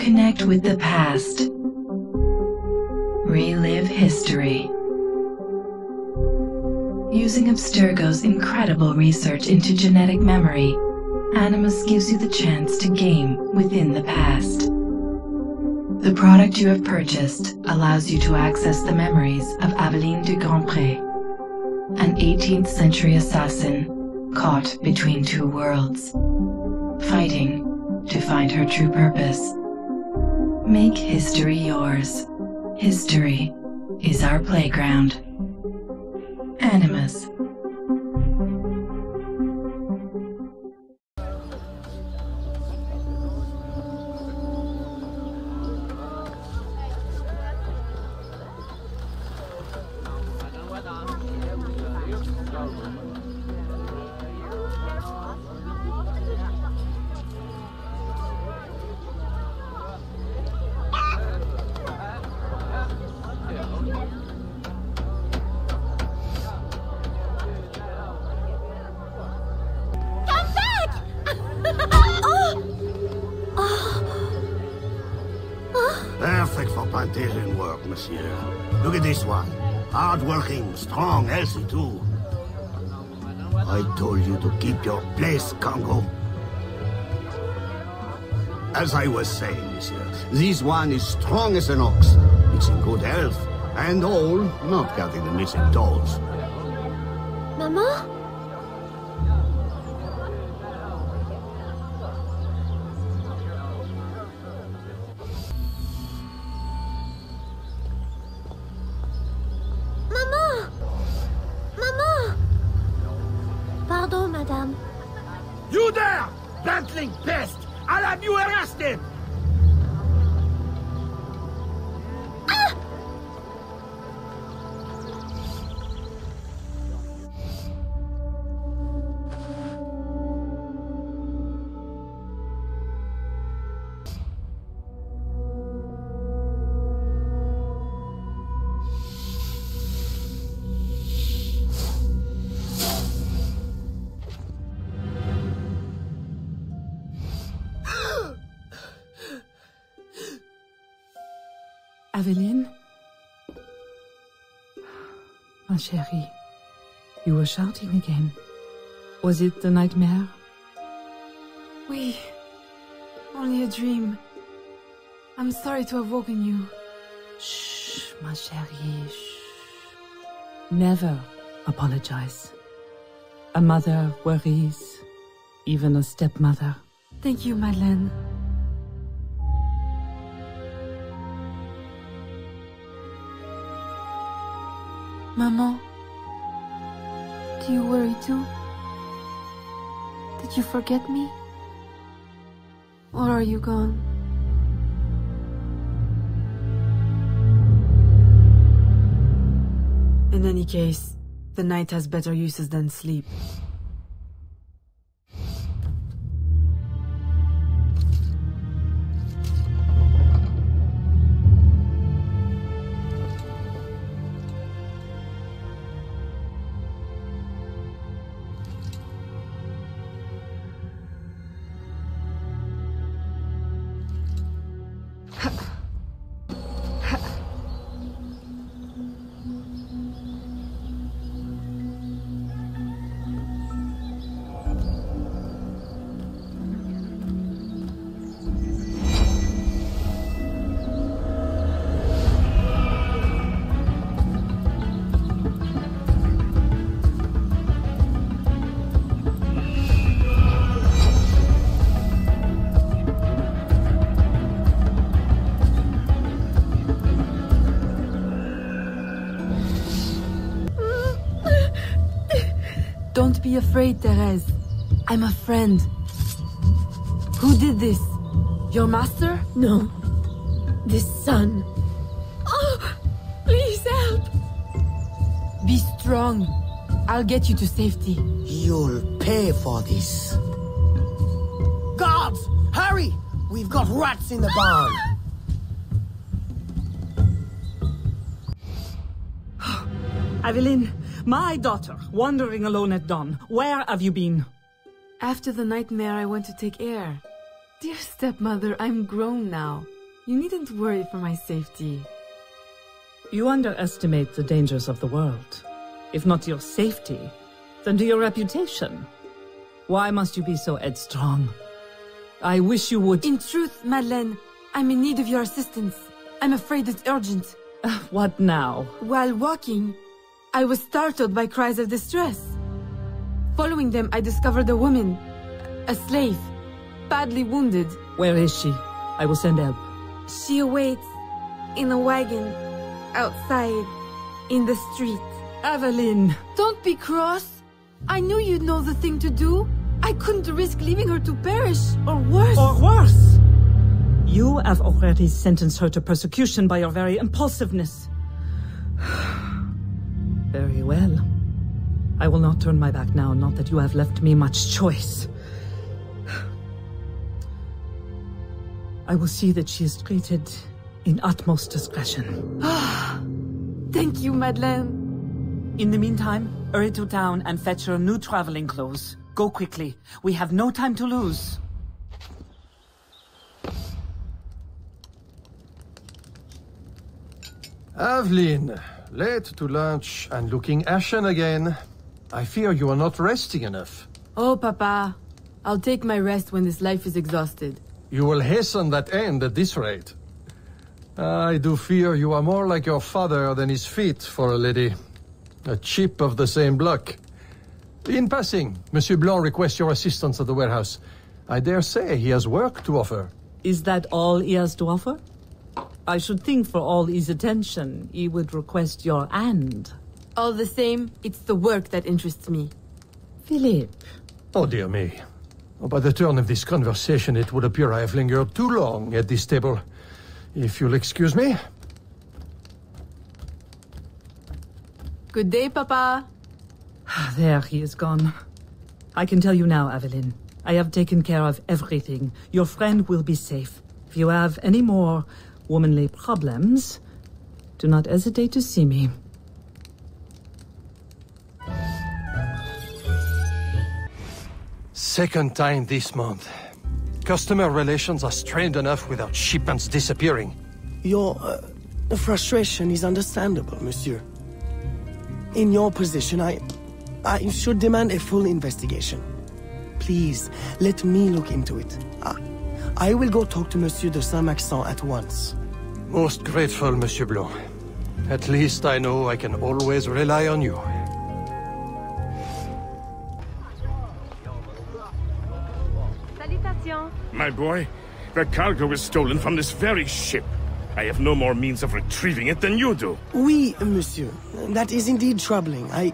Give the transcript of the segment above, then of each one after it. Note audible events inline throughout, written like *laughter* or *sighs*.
Connect with the past. Relive history. Using Abstergo's incredible research into genetic memory, Animus gives you the chance to game within the past. The product you have purchased allows you to access the memories of Aveline de Grandpré, an 18th century assassin caught between two worlds, fighting to find her true purpose. Make history yours. History is our playground. Animus. I was saying, monsieur, this one is strong as an ox. It's in good health, and all, not counting the missing toes. Aveline? Ma chérie, you were shouting again. Was it the nightmare? Oui. Only a dream. I'm sorry to have woken you. Shh, ma chérie, shh. Never apologize. A mother worries, even a stepmother. Thank you, Madeleine. Maman, do you worry too? Did you forget me? Or are you gone? In any case, the night has better uses than sleep. Afraid, Therese. I'm a friend. Who did this? Your master? No. This son. Oh, please help. Be strong. I'll get you to safety. You'll pay for this. Guards! Hurry! We've got rats in the barn! *gasps* Aveline, my daughter, wandering alone at dawn. Where have you been? After the nightmare, I went to take air. Dear stepmother, I'm grown now. You needn't worry for my safety. You underestimate the dangers of the world. If not to your safety, then to your reputation. Why must you be so headstrong? I wish you would- In truth, Madeleine, I'm in need of your assistance. I'm afraid it's urgent. Ah, what now? While walking, I was startled by cries of distress. Following them, I discovered a woman, a slave, badly wounded. Where is she? I will send help. She awaits in a wagon outside in the street. Aveline! Don't be cross. I knew you'd know the thing to do. I couldn't risk leaving her to perish, or worse. Or worse! You have already sentenced her to persecution by your very impulsiveness. *sighs* *sighs* very well. I will not turn my back now, not that you have left me much choice. I will see that she is treated in utmost discretion. *sighs* Thank you, Madeleine. In the meantime, hurry to town and fetch her new traveling clothes. Go quickly. We have no time to lose. Aveline, late to lunch and looking ashen again. I fear you are not resting enough. Oh, Papa. I'll take my rest when this life is exhausted. You will hasten that end at this rate. I do fear you are more like your father than his feet for a lady. A chip of the same block. In passing, Monsieur Blanc requests your assistance at the warehouse. I dare say he has work to offer. Is that all he has to offer? I should think for all his attention, he would request your hand. All the same, it's the work that interests me. Philippe. Oh dear me. Oh, by the turn of this conversation, it would appear I have lingered too long at this table. If you'll excuse me. Good day, Papa. Ah, there, he is gone. I can tell you now, Aveline. I have taken care of everything. Your friend will be safe. If you have any more womanly problems, do not hesitate to see me. Second time this month. Customer relations are strained enough without shipments disappearing. Your uh, frustration is understandable, monsieur. In your position, I... I should demand a full investigation. Please, let me look into it. I, I will go talk to Monsieur de Saint-Maxent at once. Most grateful, Monsieur Blanc. At least I know I can always rely on you. My boy, the cargo was stolen from this very ship. I have no more means of retrieving it than you do. Oui, monsieur. That is indeed troubling. I...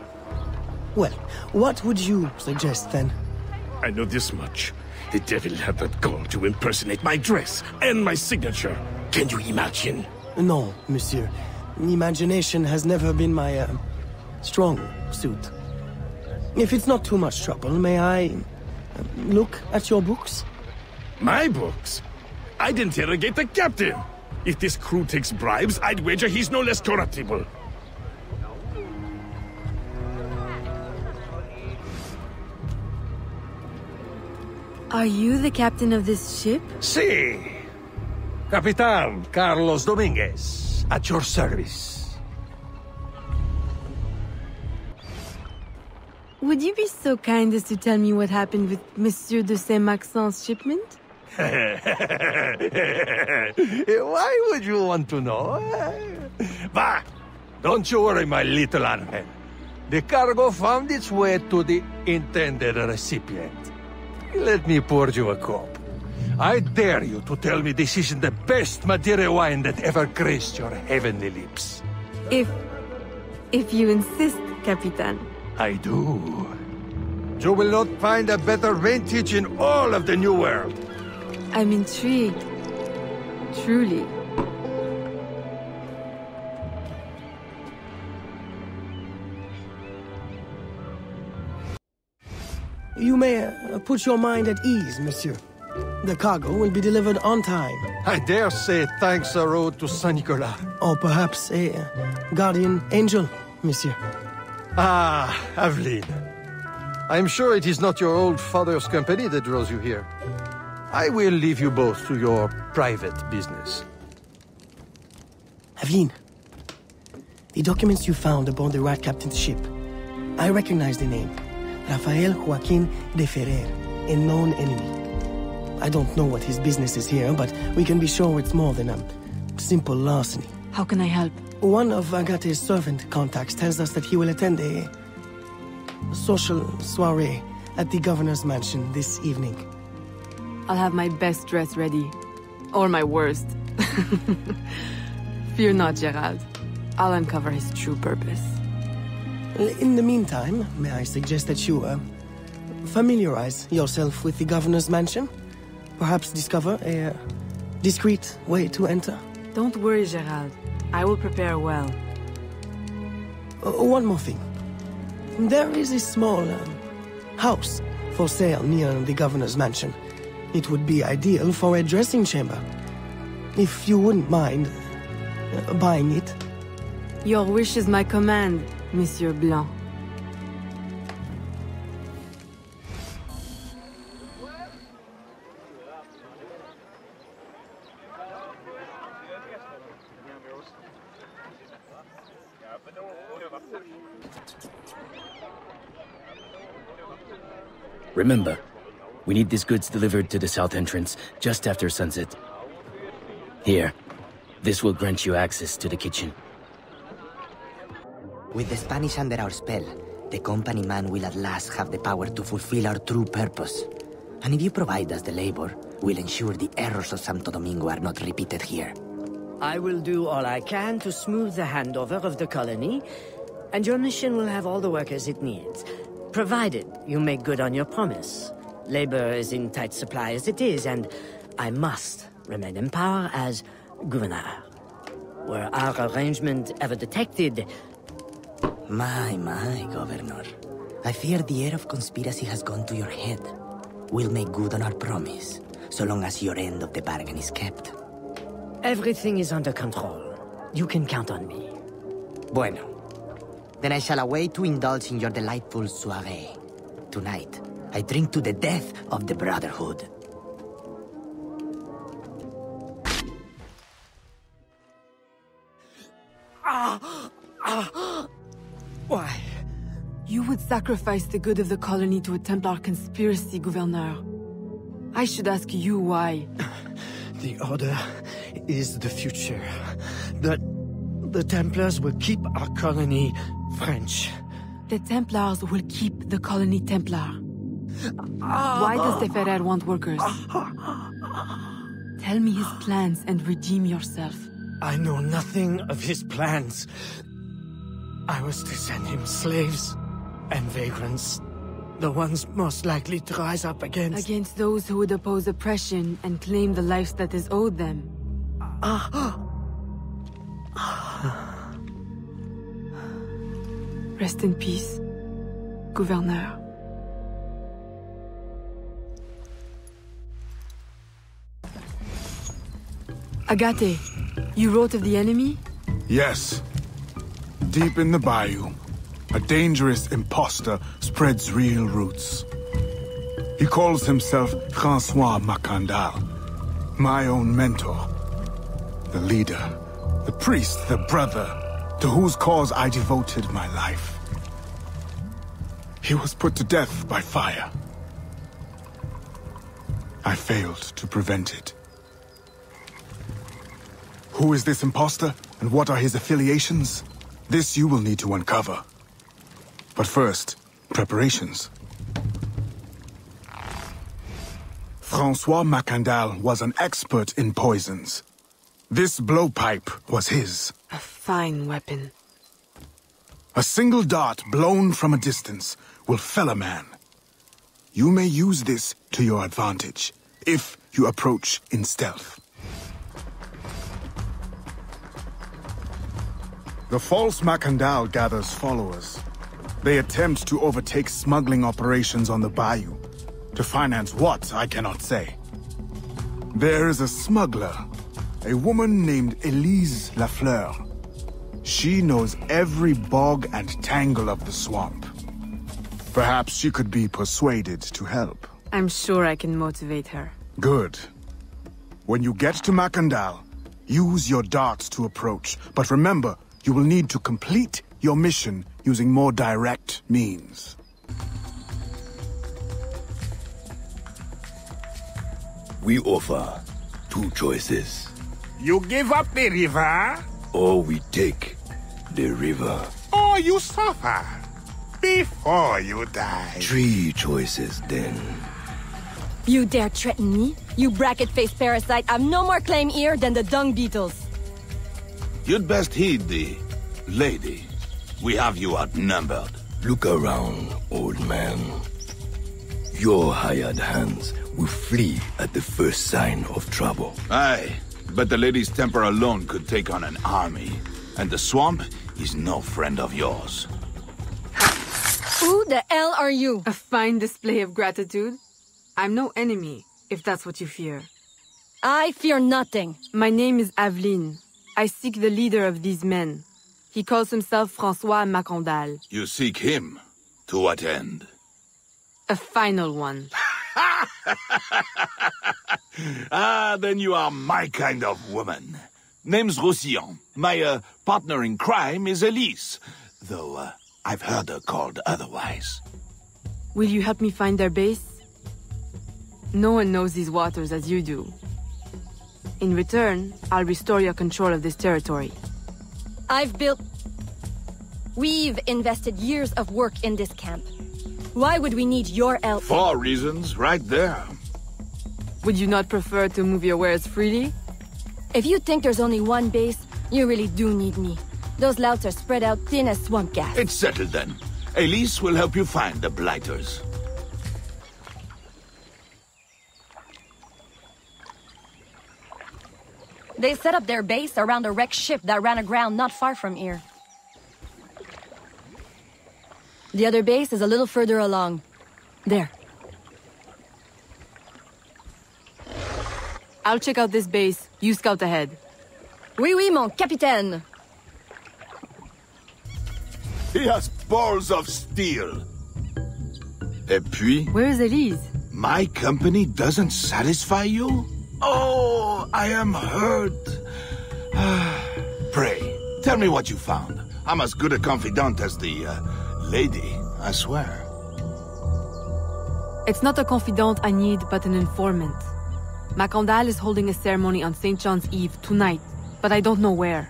Well, what would you suggest then? I know this much. The devil had the gall to impersonate my dress and my signature. Can you imagine? No, monsieur. Imagination has never been my, uh, strong suit. If it's not too much trouble, may I... uh, look at your books? My books? I'd interrogate the captain. If this crew takes bribes, I'd wager he's no less corruptible. Are you the captain of this ship? Si. Capitan Carlos Dominguez, at your service. Would you be so kind as to tell me what happened with Monsieur de Saint-Maxent's shipment? *laughs* Why would you want to know? Bah! Don't you worry, my little animal. The cargo found its way to the intended recipient. Let me pour you a cup. I dare you to tell me this isn't the best Madeira wine that ever graced your heavenly lips. If... if you insist, Capitan. I do. You will not find a better vintage in all of the New World. I'm intrigued. Truly. You may uh, put your mind at ease, monsieur. The cargo will be delivered on time. I dare say thanks are owed to Saint Nicolas. Or perhaps a uh, guardian angel, monsieur. Ah, Aveline. I'm sure it is not your old father's company that draws you here. I will leave you both to your private business. Aveline, the documents you found aboard the Rat Captain's ship. I recognize the name. Rafael Joaquin de Ferrer, a known enemy. I don't know what his business is here, but we can be sure it's more than a simple larceny. How can I help? One of Agaté's servant contacts tells us that he will attend a social soiree at the governor's mansion this evening. I'll have my best dress ready. Or my worst. *laughs* Fear not, Gerald. I'll uncover his true purpose. In the meantime, may I suggest that you, uh, familiarize yourself with the governor's mansion? Perhaps discover a uh, discreet way to enter? Don't worry, Gerald. I will prepare well. Uh, one more thing. There is a small um, house for sale near the governor's mansion. It would be ideal for a dressing chamber. If you wouldn't mind uh, buying it. Your wish is my command, Monsieur Blanc. Remember, we need these goods delivered to the south entrance just after sunset. Here, this will grant you access to the kitchen. With the Spanish under our spell, the company man will at last have the power to fulfill our true purpose. And if you provide us the labor, we'll ensure the errors of Santo Domingo are not repeated here. I will do all I can to smooth the handover of the colony, and your mission will have all the workers it needs, provided you make good on your promise. Labor is in tight supply as it is, and I must remain in power as governor. Were our arrangement ever detected, My, my, Governor. I fear the air of conspiracy has gone to your head. We'll make good on our promise, so long as your end of the bargain is kept. everything is under control. You can count on me. Bueno. Then I shall await to indulge in your delightful soiree. Tonight, I drink to the death of the Brotherhood. Ah, ah, Why? You would sacrifice the good of the colony to a Templar conspiracy, Gouverneur. I should ask you why. *sighs* The Order is the future. The... the Templars will keep our colony French. The Templars will keep the colony Templar. Why does De Ferrer want workers? Tell me his plans and redeem yourself. I know nothing of his plans. I was to send him slaves and vagrants. The ones most likely to rise up against... Against those who would oppose oppression and claim the life that is owed them. Ah. Rest in peace, Gouverneur. Agaté, you wrote of the enemy? Yes. Deep in the bayou, a dangerous impostor spreads real roots. He calls himself Francois Mackandal, my own mentor. The leader, the priest, the brother, to whose cause I devoted my life. He was put to death by fire. I failed to prevent it. Who is this impostor, and what are his affiliations? This you will need to uncover. But first, preparations. Francois Mackandal was an expert in poisons. This blowpipe was his. A fine weapon. A single dart blown from a distance will fell a man. You may use this to your advantage, if you approach in stealth. The false Mackandal gathers followers. They attempt to overtake smuggling operations on the bayou. To finance what, I cannot say. There is a smuggler, a woman named Elise Lafleur. She knows every bog and tangle of the swamp. Perhaps she could be persuaded to help. I'm sure I can motivate her. Good. When you get to Mackandal, use your darts to approach. But remember, you will need to complete your mission using more direct means. We offer two choices. You give up the river, Or we take the river. or you suffer before you die. Three choices then. You dare threaten me? You bracket-faced parasite, I've no more claim here than the dung beetles. You'd best heed the lady. We have you outnumbered. Look around, old man. Your hired hands will flee at the first sign of trouble. Aye, but the lady's temper alone could take on an army. And the swamp is no friend of yours. Who the hell are you? A fine display of gratitude. I'm no enemy, if that's what you fear. I fear nothing. My name is Aveline. I seek the leader of these men. He calls himself Francois Mackandal. You seek him. To what end? A final one. *laughs* ah, then you are my kind of woman. Name's Roussillon. My uh, partner in crime is Elise. Though uh, I've heard her called otherwise. Will you help me find their base? No one knows these waters as you do. In return, I'll restore your control of this territory. I've built... We've invested years of work in this camp. Why would we need your help? Four reasons, right there. Would you not prefer to move your wares freely? If you think there's only one base, you really do need me. Those louts are spread out thin as swamp gas. It's settled then. Elise will help you find the Blighters. They set up their base around a wrecked ship that ran aground not far from here. The other base is a little further along. There. I'll check out this base. You scout ahead. Oui, oui, mon capitaine. He has balls of steel. Et puis, Where is Elise? my company doesn't satisfy you? Oh, I am hurt. *sighs* Pray, tell me what you found. I'm as good a confidant as the uh, lady, I swear. It's not a confidant I need, but an informant. Mackandal is holding a ceremony on St. John's Eve tonight, but I don't know where.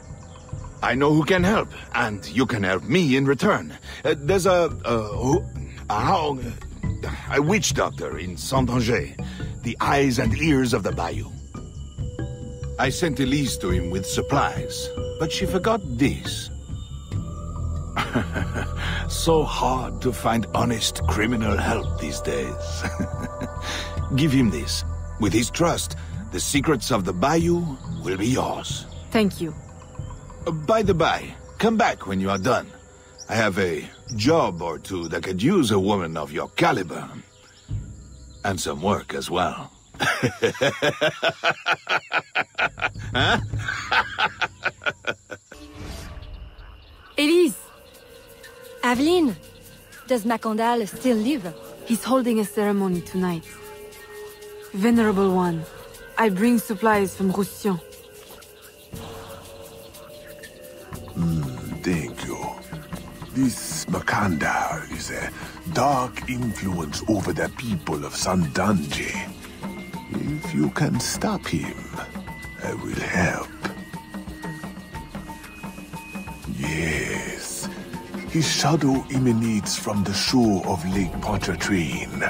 I know who can help, and you can help me in return. Uh, there's a, uh, who- a, how, a witch doctor in Saint-Anger, the eyes and ears of the bayou. I sent Elise to him with supplies, but she forgot this. *laughs* so hard to find honest criminal help these days. *laughs* Give him this. With his trust, the secrets of the bayou will be yours. Thank you. Uh, By the by, come back when you are done. I have a job or two that could use a woman of your caliber. And some work as well. *laughs* huh? Elise! Aveline! Does Mackandal still live? He's holding a ceremony tonight. Venerable One, I bring supplies from Roussillon. This Makanda is a dark influence over the people of Sandanji. If you can stop him, I will help. Yes. His shadow emanates from the shore of Lake Pontchartrain.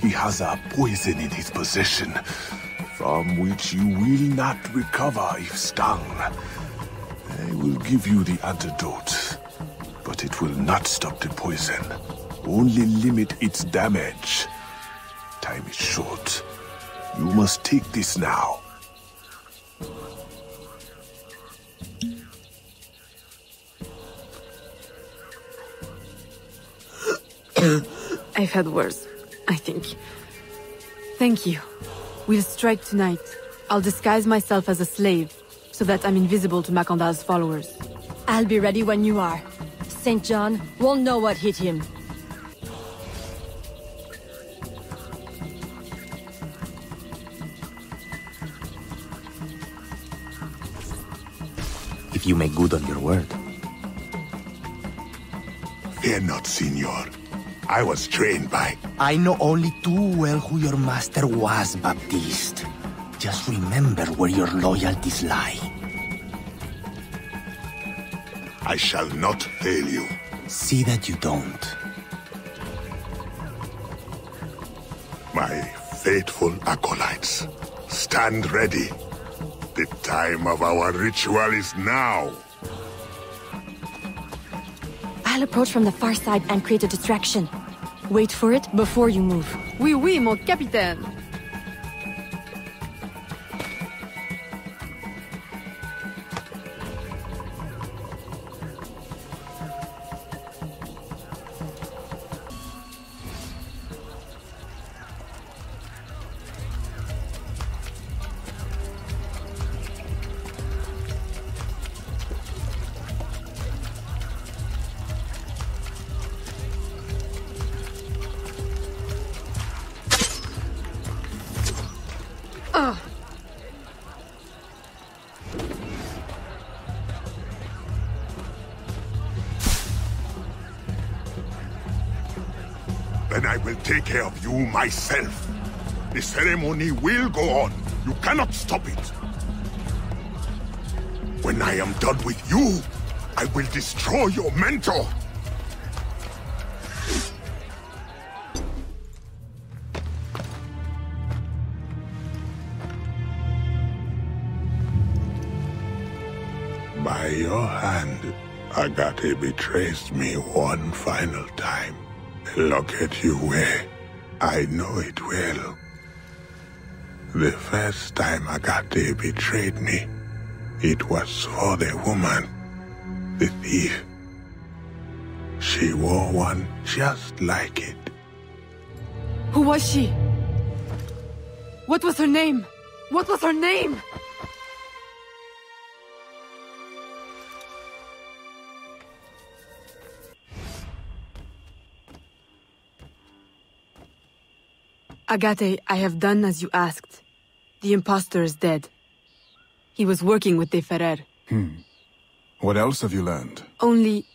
He has a poison in his possession, from which you will not recover if stung. I will give you the antidote, but it will not stop the poison. Only limit its damage. Time is short. You must take this now. *coughs* I've had worse, I think. Thank you. We'll strike tonight. I'll disguise myself as a slave, so that I'm invisible to Mackandal's followers. I'll be ready when you are. St. John will know what hit him. If you make good on your word. Fear not, senor. I was trained by... I know only too well who your master was, Baptiste. Just remember where your loyalties lie. I shall not fail you. See that you don't. My faithful acolytes, stand ready. The time of our ritual is now. I'll approach from the far side and create a distraction. Wait for it before you move. Oui, oui, mon capitaine. You myself. The ceremony will go on. You cannot stop it. When I am done with you, I will destroy your mentor. By your hand, Agaté betrays me one final time. Look at you way. I know it well. The first time Agaté betrayed me, it was for the woman, the thief. She wore one just like it. Who was she? What was her name? What was her name? Agaté, I have done as you asked. The impostor is dead. He was working with De Ferrer. Hmm. What else have you learned? Only...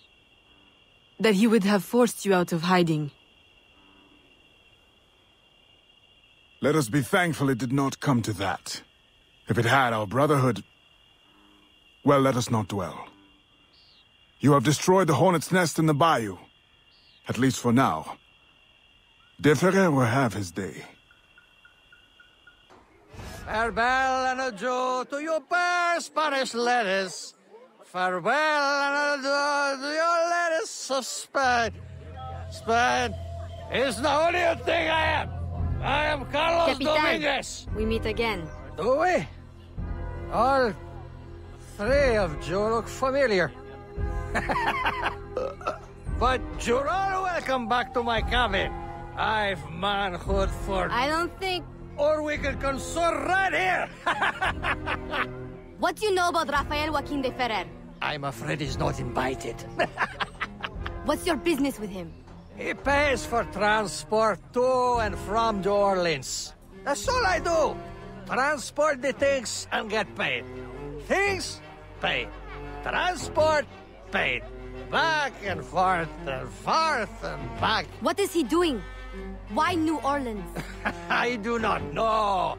that he would have forced you out of hiding. Let us be thankful it did not come to that. If it had, our brotherhood... Well, let us not dwell. You have destroyed the hornet's nest in the bayou. At least for now. De Ferrer will have his day. Farewell and adieu to your fair Spanish lettuce. Farewell and adieu to your lettuce of Spain. Spain is the only thing I am. I am Carlos Capitan, Dominguez. we meet again. Do we? All three of you look familiar. *laughs* but you're all welcome back to my cabin. I've manhood for... I don't think... Or we could consort right here. *laughs* What do you know about Rafael Joaquin de Ferrer? I'm afraid he's not invited. *laughs* What's your business with him? He pays for transport to and from New Orleans. That's all I do. Transport the things and get paid. Things, paid. Transport, paid. Back and forth and forth and back. What is he doing? Why New Orleans? *laughs* I do not know.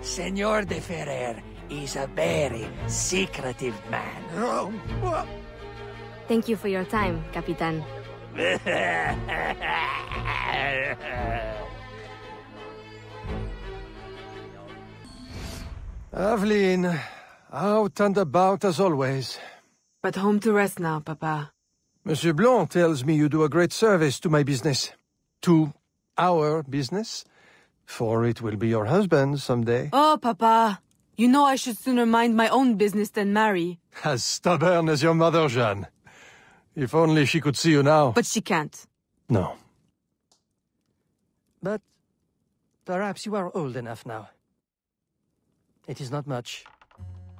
Senor de Ferrer is a very secretive man. Thank you for your time, Capitan. *laughs* Aveline, out and about as always. But home to rest now, Papa. Monsieur Blanc tells me you do a great service to my business. To our business. For it will be your husband someday. Oh, Papa. You know I should sooner mind my own business than marry. *laughs* As stubborn as your mother, Jeanne. If only she could see you now. But she can't. No. But perhaps you are old enough now. It is not much.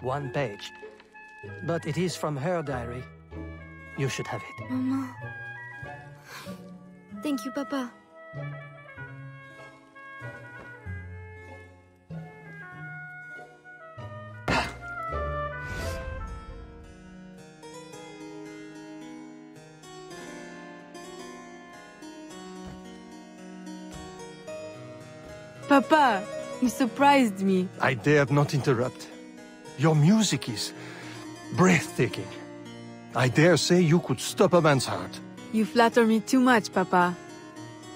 One page. But it is from her diary. You should have it. Mama. Thank you, Papa. Papa, you surprised me. I dared not interrupt. Your music is breathtaking. I dare say you could stop a man's heart. You flatter me too much, Papa.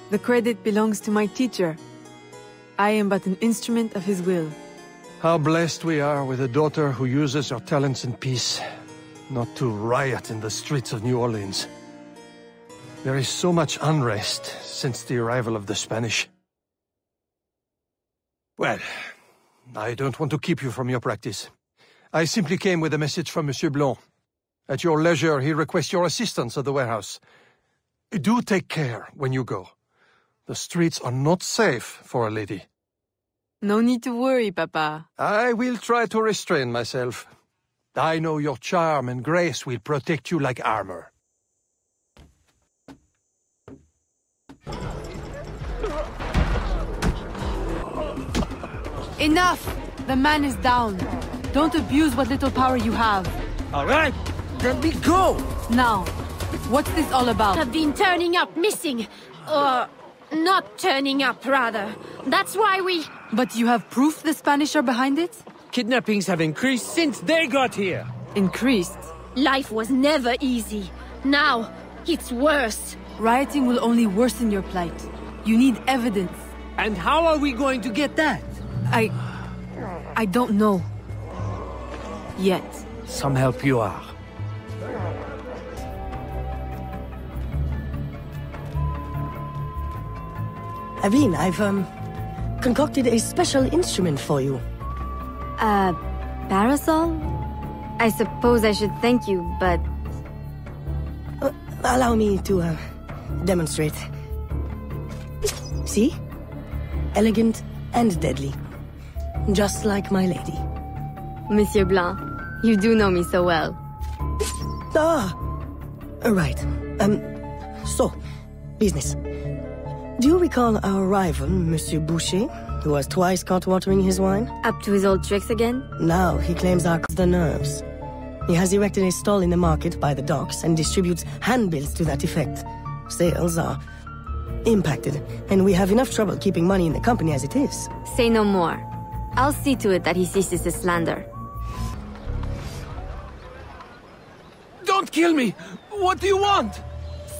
The credit belongs to my teacher. I am but an instrument of his will. How blessed we are with a daughter who uses her talents in peace, not to riot in the streets of New Orleans. There is so much unrest since the arrival of the Spanish. Well, I don't want to keep you from your practice. I simply came with a message from Monsieur Blanc. At your leisure, he requests your assistance at the warehouse. Do take care when you go. The streets are not safe for a lady. No need to worry, Papa. I will try to restrain myself. I know your charm and grace will protect you like armor. Enough! The man is down. Don't abuse what little power you have. All right, then we go! Now, what's this all about? Have been turning up missing. Or not turning up, rather. That's why we... But you have proof the Spanish are behind it? Kidnappings have increased since they got here. Increased? Life was never easy. Now, it's worse. Rioting will only worsen your plight. You need evidence. And how are we going to get that? I... I don't know. Yet. Some help you are. Aveline, I've, um, concocted a special instrument for you. Uh, parasol? I suppose I should thank you, but... Uh, allow me to, uh, demonstrate. See? Elegant and deadly. Just like my lady. Monsieur Blanc, you do know me so well. Ah! Right. Um, so, business. Do you recall our rival, Monsieur Boucher, who was twice caught watering his wine? Up to his old tricks again? Now he claims our the nerves. He has erected a stall in the market by the docks and distributes handbills to that effect. Sales are impacted, and we have enough trouble keeping money in the company as it is. Say no more. I'll see to it that he ceases his slander. Don't kill me! What do you want?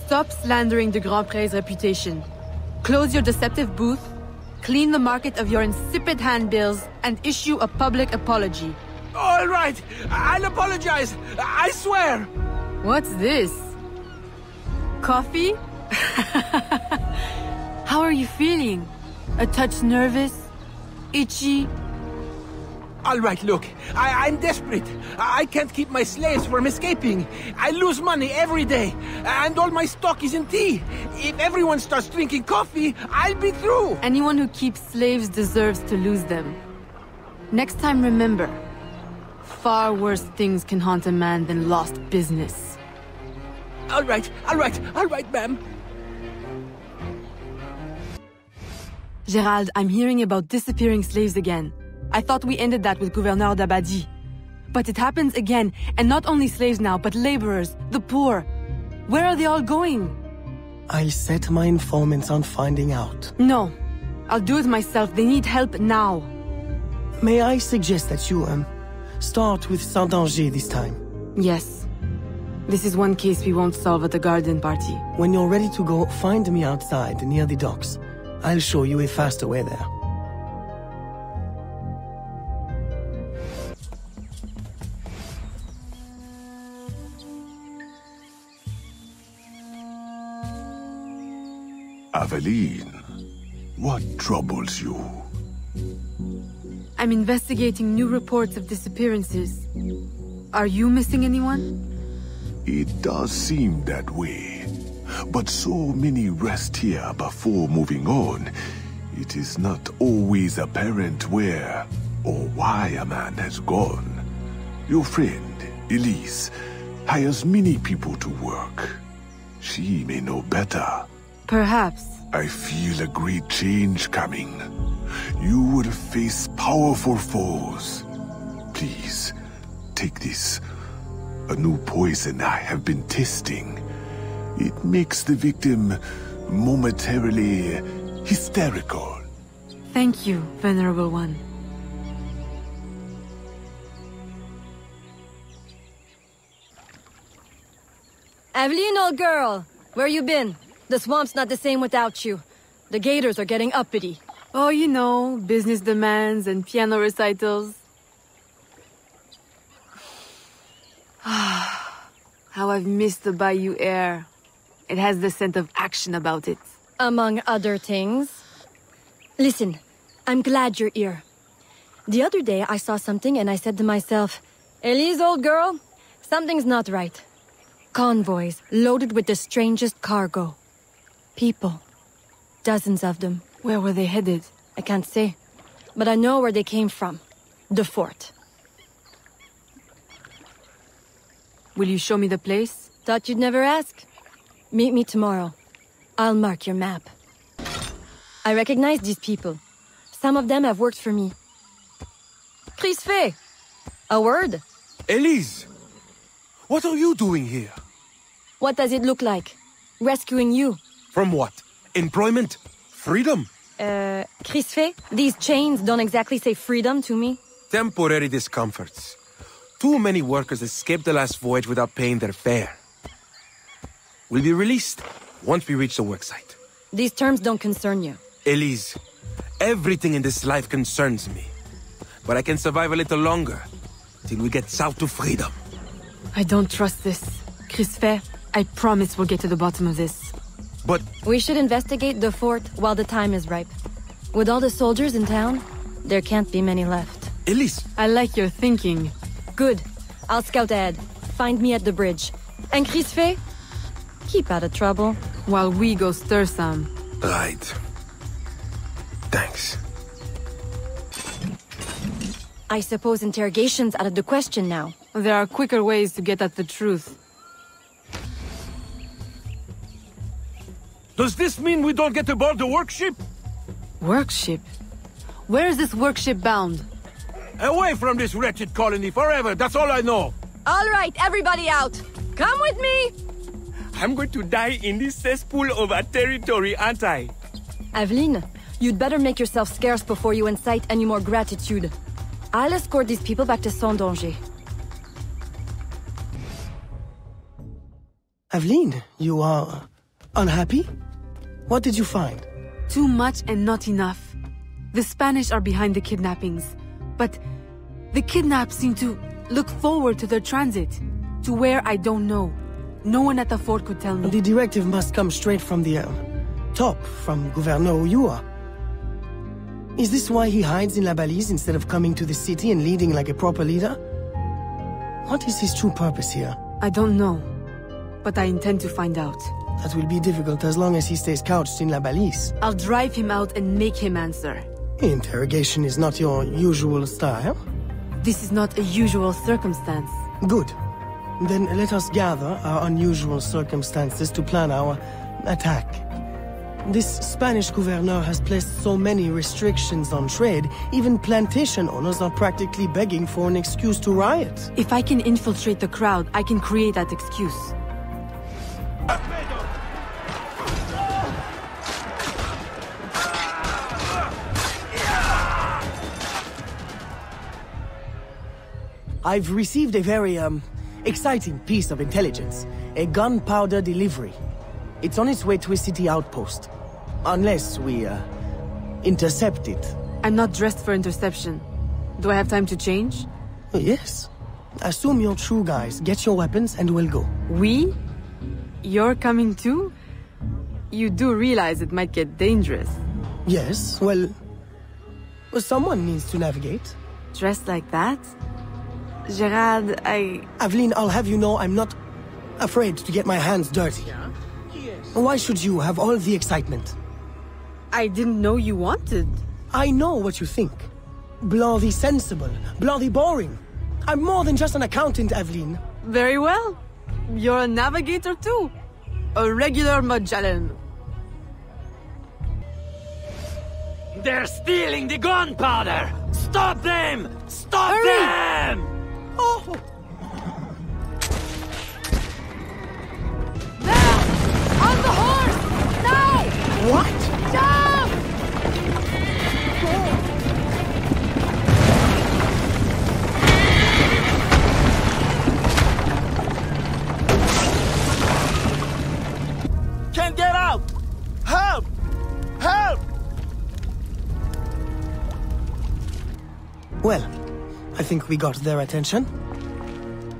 Stop slandering the Grandpré's reputation. Close your deceptive booth, clean the market of your insipid handbills, and issue a public apology. All right, I'll apologize. I swear. What's this? Coffee? *laughs* How are you feeling? A touch nervous? Itchy? All right, look, I am desperate. I, I can't keep my slaves from escaping. I lose money every day, and all my stock is in tea. If everyone starts drinking coffee, I'll be through. Anyone who keeps slaves deserves to lose them. Next time, remember, far worse things can haunt a man than lost business. All right, all right, all right, ma'am. Gerald, I'm hearing about disappearing slaves again. I thought we ended that with Gouverneur Dabadi. But it happens again, and not only slaves now, but laborers, the poor. Where are they all going? I'll set my informants on finding out. No. I'll do it myself. They need help now. May I suggest that you, um, start with Saint-Danger this time? Yes. This is one case we won't solve at the garden party. When you're ready to go, find me outside, near the docks. I'll show you a faster way there. Aveline, what troubles you? I'm investigating new reports of disappearances. Are you missing anyone? It does seem that way. But so many rest here before moving on. It is not always apparent where or why a man has gone. Your friend, Elise, hires many people to work. She may know better. Perhaps. I feel a great change coming. You will face powerful foes. Please, take this. A new poison I have been testing. It makes the victim momentarily hysterical. Thank you, Venerable One. Aveline, old girl! Where you been? The swamp's not the same without you. The gators are getting uppity. Oh, you know, business demands and piano recitals. *sighs* How I've missed the bayou air. It has the scent of action about it. Among other things. Listen, I'm glad you're here. The other day I saw something and I said to myself, Elise, old girl, something's not right. Convoys loaded with the strangest cargo. People. Dozens of them. Where were they headed? I can't say. But I know where they came from. The fort. Will you show me the place? Thought you'd never ask. Meet me tomorrow. I'll mark your map. I recognize these people. Some of them have worked for me. Chris Fay! A word? Elise! What are you doing here? What does it look like? Rescuing you. From what? Employment? Freedom? Uh, Chris Fay, these chains don't exactly say freedom to me. Temporary discomforts. Too many workers escaped the last voyage without paying their fare. We'll be released once we reach the worksite. These terms don't concern you. Elise, everything in this life concerns me. But I can survive a little longer, till we get south to freedom. I don't trust this. Chris Fay, I promise we'll get to the bottom of this. But... We should investigate the fort while the time is ripe. With all the soldiers in town, there can't be many left. Elise! I like your thinking. Good. I'll scout ahead. Find me at the bridge. And Chris Fay? Keep out of trouble. While we go stir some. Right. Thanks. I suppose interrogation's out of the question now. There are quicker ways to get at the truth. Does this mean we don't get aboard the workship? Workship? Where is this workship bound? Away from this wretched colony forever, that's all I know. All right, everybody out. Come with me! I'm going to die in this cesspool of a territory, aren't I? Aveline, you'd better make yourself scarce before you incite any more gratitude. I'll escort these people back to Saint-Danger. Aveline, you are... unhappy? What did you find? Too much and not enough. The Spanish are behind the kidnappings, but the kidnapped seem to look forward to their transit, to where I don't know. No one at the fort could tell me. The directive must come straight from the uh, top, from Gouverneur Ulloa. Is this why he hides in La Balise instead of coming to the city and leading like a proper leader? What is his true purpose here? I don't know, but I intend to find out. That will be difficult as long as he stays couched in La Balise. I'll drive him out and make him answer. Interrogation is not your usual style. This is not a usual circumstance. Good. Then let us gather our unusual circumstances to plan our attack. This Spanish gouverneur has placed so many restrictions on trade, even plantation owners are practically begging for an excuse to riot. If I can infiltrate the crowd, I can create that excuse. I've received a very, um, exciting piece of intelligence. A gunpowder delivery. It's on its way to a city outpost. Unless we, uh, intercept it. I'm not dressed for interception. Do I have time to change? Yes. Assume you're true guise, get your weapons, and we'll go. We? You're coming too? You do realize it might get dangerous. Yes, well someone needs to navigate. Dressed like that? Gerard, I... Aveline, I'll have you know I'm not afraid to get my hands dirty. Why should you have all the excitement? I didn't know you wanted. I know what you think. Blanc the sensible, Blanc the boring. I'm more than just an accountant, Aveline. Very well. You're a navigator too. A regular Magellan. They're stealing the gunpowder! Stop them! Stop Hurry! them! awful. Now! On the horse! Now! What? Jump! Can't get out! Help! Help! Well, I think we got their attention.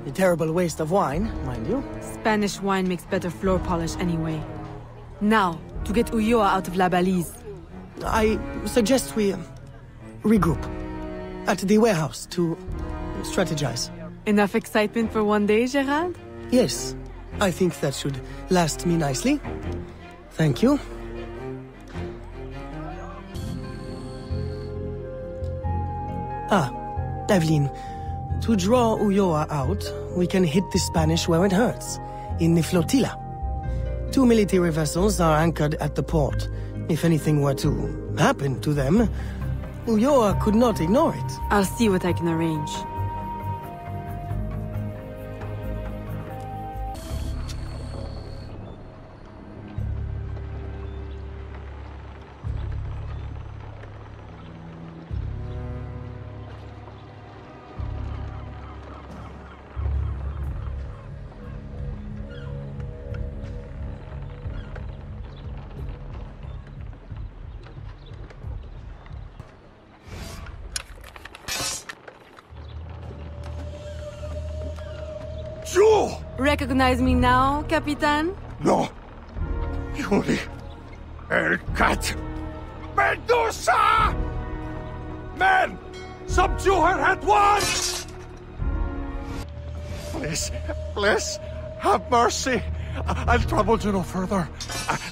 A terrible waste of wine, mind you. Spanish wine makes better floor polish anyway. Now, to get Ulloa out of La Balise. I suggest we um, regroup at the warehouse to strategize. Enough excitement for one day, Gerard? Yes, I think that should last me nicely. Thank you. Ah, Aveline, to draw Ulloa out, we can hit the Spanish where it hurts, in the flotilla. Two military vessels are anchored at the port. If anything were to happen to them, Ulloa could not ignore it. I'll see what I can arrange. Recognize me now, Capitan? No. Yuri. El Cat. Medusa! Men! Subdue her at once! Please, please, have mercy. I'll trouble you no further.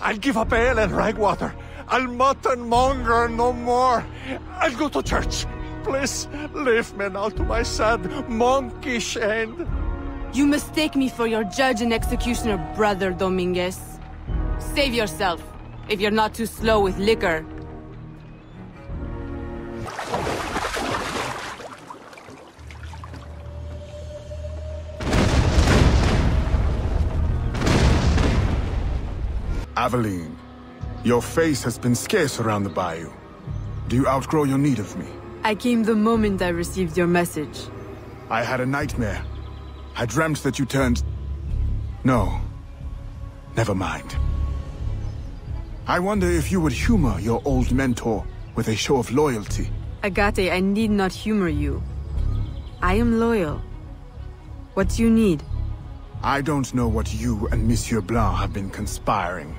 I'll give up ale and ragwater. I'll mutton monger no more. I'll go to church. Please, leave me now to my sad, monkish end. You mistake me for your judge and executioner, brother Dominguez. Save yourself, if you're not too slow with liquor. Aveline, your face has been scarce around the bayou. Do you outgrow your need of me? I came the moment I received your message. I had a nightmare. I dreamt that you turned... No. Never mind. I wonder if you would humor your old mentor with a show of loyalty. Agaté, I need not humor you. I am loyal. What do you need? I don't know what you and Monsieur Blanc have been conspiring,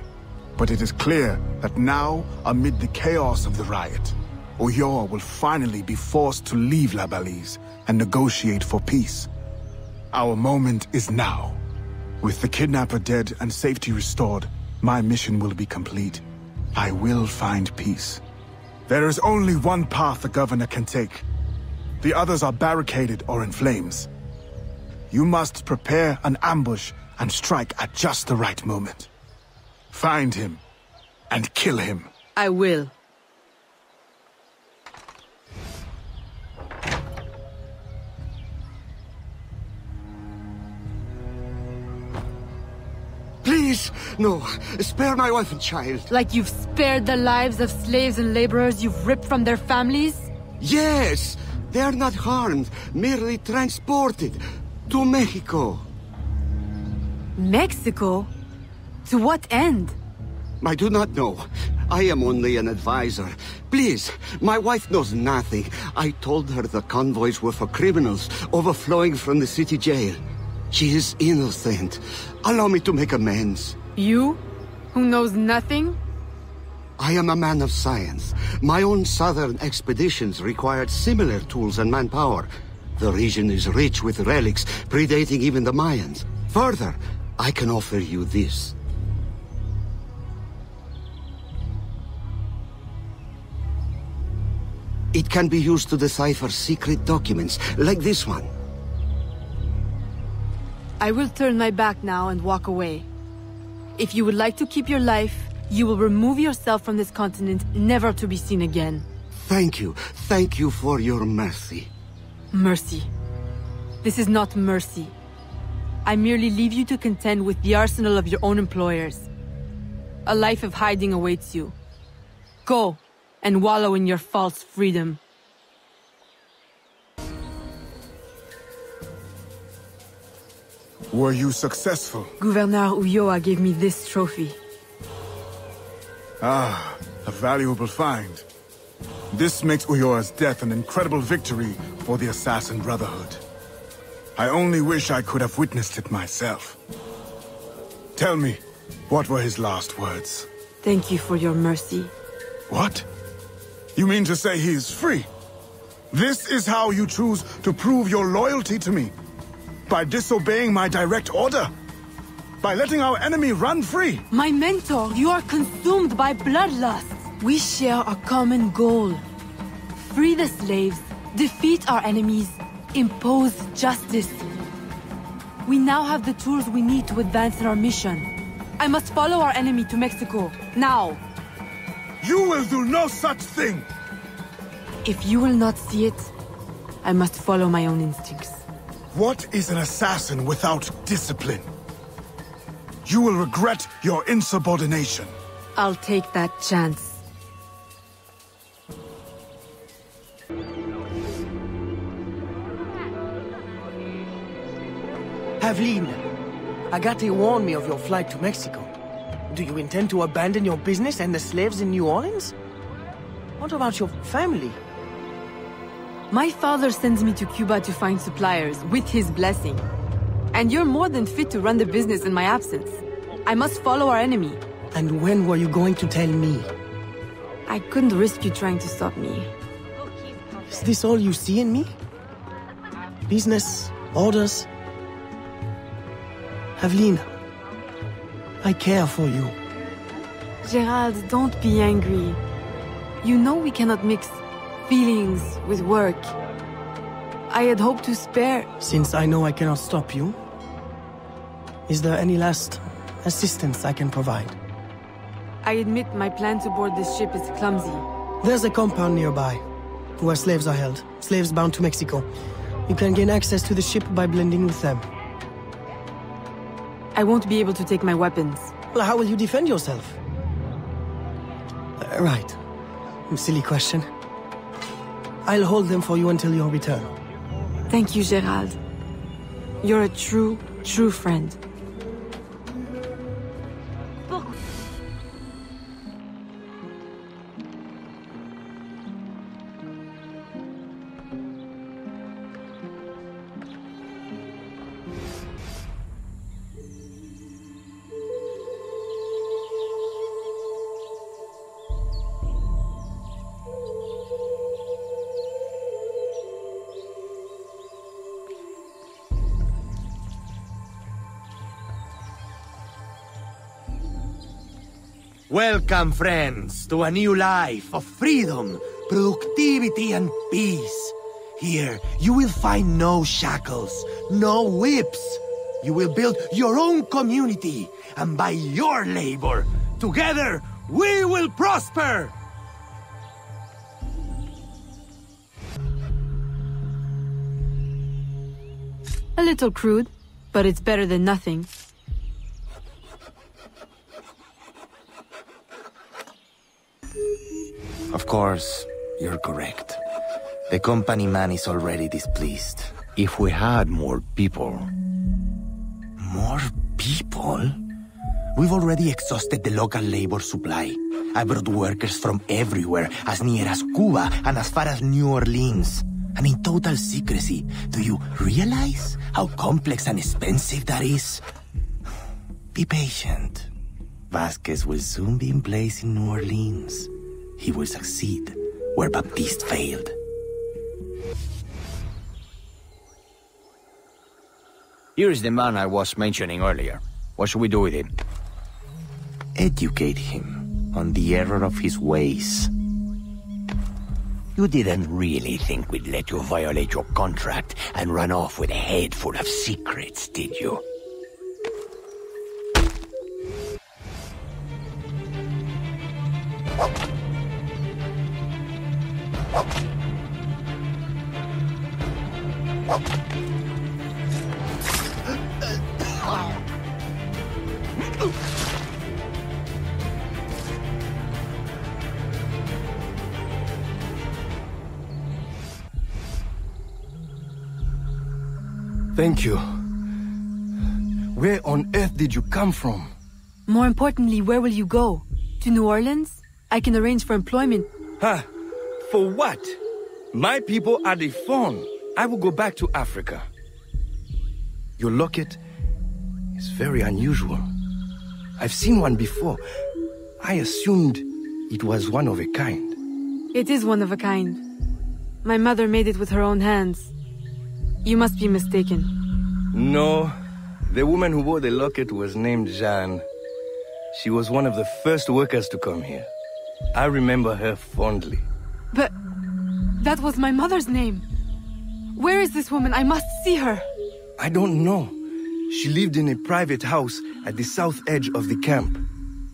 but it is clear that now, amid the chaos of the riot, Ulloa will finally be forced to leave La Balise and negotiate for peace. Our moment is now. With the kidnapper dead and safety restored, my mission will be complete. I will find peace. There is only one path the governor can take. The others are barricaded or in flames. You must prepare an ambush and strike at just the right moment. Find him and kill him. I will. Please, no. Spare my wife and child. Like you've spared the lives of slaves and laborers you've ripped from their families? Yes! They are not harmed, merely transported to Mexico. Mexico? To what end? I do not know. I am only an advisor. Please, my wife knows nothing. I told her the convoys were for criminals overflowing from the city jail. She is innocent. Allow me to make amends. You? Who knows nothing? I am a man of science. My own southern expeditions required similar tools and manpower. The region is rich with relics predating even the Mayans. Further, I can offer you this. It can be used to decipher secret documents, like this one. I will turn my back now and walk away. If you would like to keep your life, you will remove yourself from this continent, never to be seen again. Thank you. Thank you for your mercy. Mercy. This is not mercy. I merely leave you to contend with the arsenal of your own employers. A life of hiding awaits you. Go, and wallow in your false freedom. Were you successful? Gouverneur Ulloa gave me this trophy. Ah, a valuable find. This makes Ulloa's death an incredible victory for the Assassin Brotherhood. I only wish I could have witnessed it myself. Tell me, what were his last words? Thank you for your mercy. What? You mean to say he is free? This is how you choose to prove your loyalty to me? By disobeying my direct order? By letting our enemy run free? My mentor, you are consumed by bloodlust. We share a common goal. Free the slaves, defeat our enemies, impose justice. We now have the tools we need to advance in our mission. I must follow our enemy to Mexico, now. You will do no such thing! If you will not see it, I must follow my own instincts. What is an assassin without discipline? You will regret your insubordination. I'll take that chance. Aveline, Agaté warned me of your flight to Mexico. Do you intend to abandon your business and the slaves in New Orleans? What about your family? My father sends me to Cuba to find suppliers, with his blessing. And you're more than fit to run the business in my absence. I must follow our enemy. And when were you going to tell me? I couldn't risk you trying to stop me. Is this all you see in me? Business, orders? Aveline, I care for you. Gerald, don't be angry. You know we cannot mix feelings with work. I had hoped to spare... Since I know I cannot stop you, is there any last assistance I can provide? I admit my plan to board this ship is clumsy. There's a compound nearby, where slaves are held. Slaves bound to Mexico. You can gain access to the ship by blending with them. I won't be able to take my weapons. Well, how will you defend yourself? Uh, right. Silly question. I'll hold them for you until your return. Thank you, Gerald. You're a true, true friend. Welcome, friends, to a new life of freedom, productivity, and peace. Here, you will find no shackles, no whips. You will build your own community, and by your labor, together, we will prosper! A little crude, but it's better than nothing. Of course, you're correct. The company man is already displeased. If we had more people... More people? We've already exhausted the local labor supply. I brought workers from everywhere, as near as Cuba and as far as New Orleans. And in total secrecy. Do you realize how complex and expensive that is? *sighs* Be patient. Vasquez will soon be in place in New Orleans. He will succeed where Baptiste failed. Here is the man I was mentioning earlier. What should we do with him? Educate him on the error of his ways. You didn't really think we'd let you violate your contract and run off with a head full of secrets, did you? Thank you. Where on earth did you come from? More importantly, where will you go? To New Orleans? I can arrange for employment. Ha! For what? My people are the Fon. I will go back to Africa. Your locket is very unusual. I've seen one before. I assumed it was one of a kind. It is one of a kind. My mother made it with her own hands. You must be mistaken. No, the woman who wore the locket was named Jeanne. She was one of the first workers to come here. I remember her fondly. But that was my mother's name. Where is this woman? I must see her. I don't know. She lived in a private house at the south edge of the camp.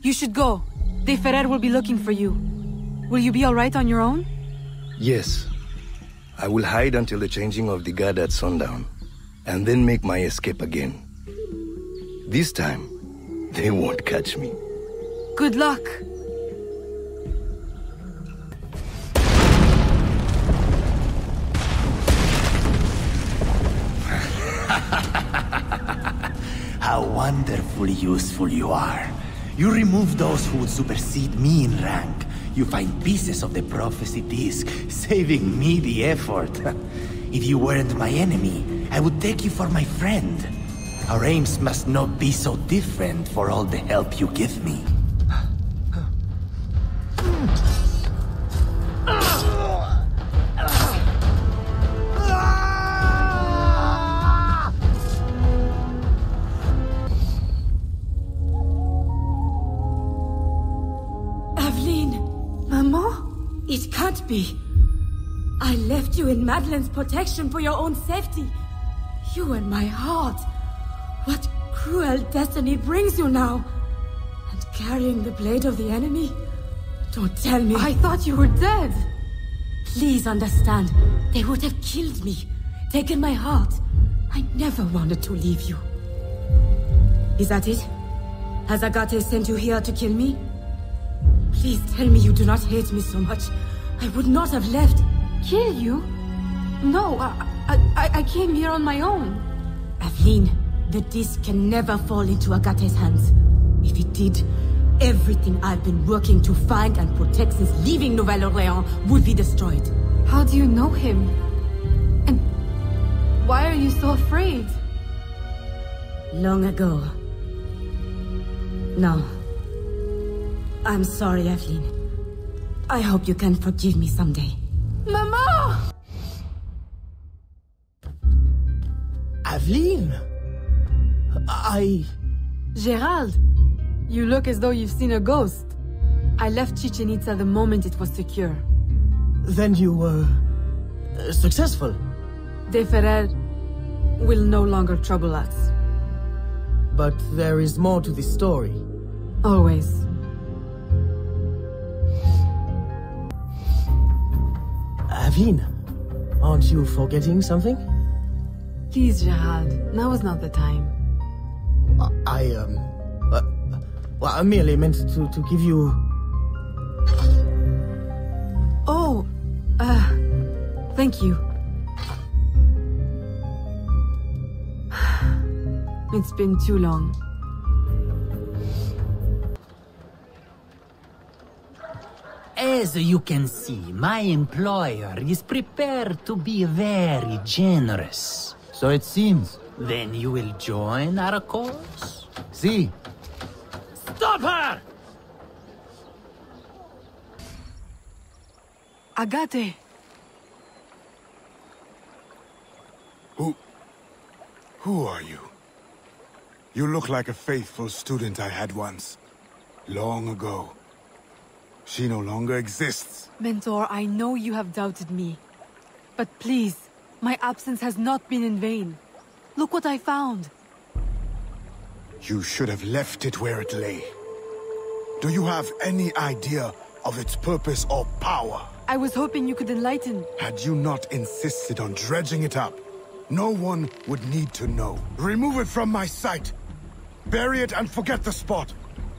You should go. De Ferrer will be looking for you. Will you be alright on your own? Yes. I will hide until the changing of the guard at sundown, and then make my escape again. This time, they won't catch me. Good luck. Wonderfully useful you are. You remove those who would supersede me in rank. You find pieces of the prophecy disc, saving me the effort. *laughs* if you weren't my enemy, I would take you for my friend. Our aims must not be so different for all the help you give me. Be. I left you in Madeline's protection for your own safety. You and my heart. What cruel destiny brings you now? And carrying the blade of the enemy? Don't tell me. I thought you were dead. Please understand. They would have killed me, taken my heart. I never wanted to leave you. Is that it? Has Agaté sent you here to kill me? Please tell me you do not hate me so much. I would not have left. Kill you? No, I, I, I came here on my own. Aveline, the disc can never fall into Agaté's hands. If it did, everything I've been working to find and protect since leaving Nouvelle-Orléans would be destroyed. How do you know him? And why are you so afraid? Long ago. No. I'm sorry, Aveline. I hope you can forgive me someday. Mama! Aveline! I... Gerald! You look as though you've seen a ghost. I left Chichen Itza the moment it was secure. Then you were... Uh, successful? De Ferrer will no longer trouble us. But there is more to this story. Always. Aveline, aren't you forgetting something? Please, Gerald. Now is not the time. I, um... Uh, well, I merely meant to, to give you... Oh, uh... Thank you. *sighs* It's been too long. As you can see, my employer is prepared to be very generous. So it seems. Then you will join our cause? See. Stop her! Agaté! Who... Who are you? You look like a faithful student I had once. Long ago. She no longer exists. Mentor, I know you have doubted me. But please, my absence has not been in vain. Look what I found. You should have left it where it lay. Do you have any idea of its purpose or power? I was hoping you could enlighten. Had you not insisted on dredging it up, no one would need to know. Remove it from my sight. Bury it and forget the spot.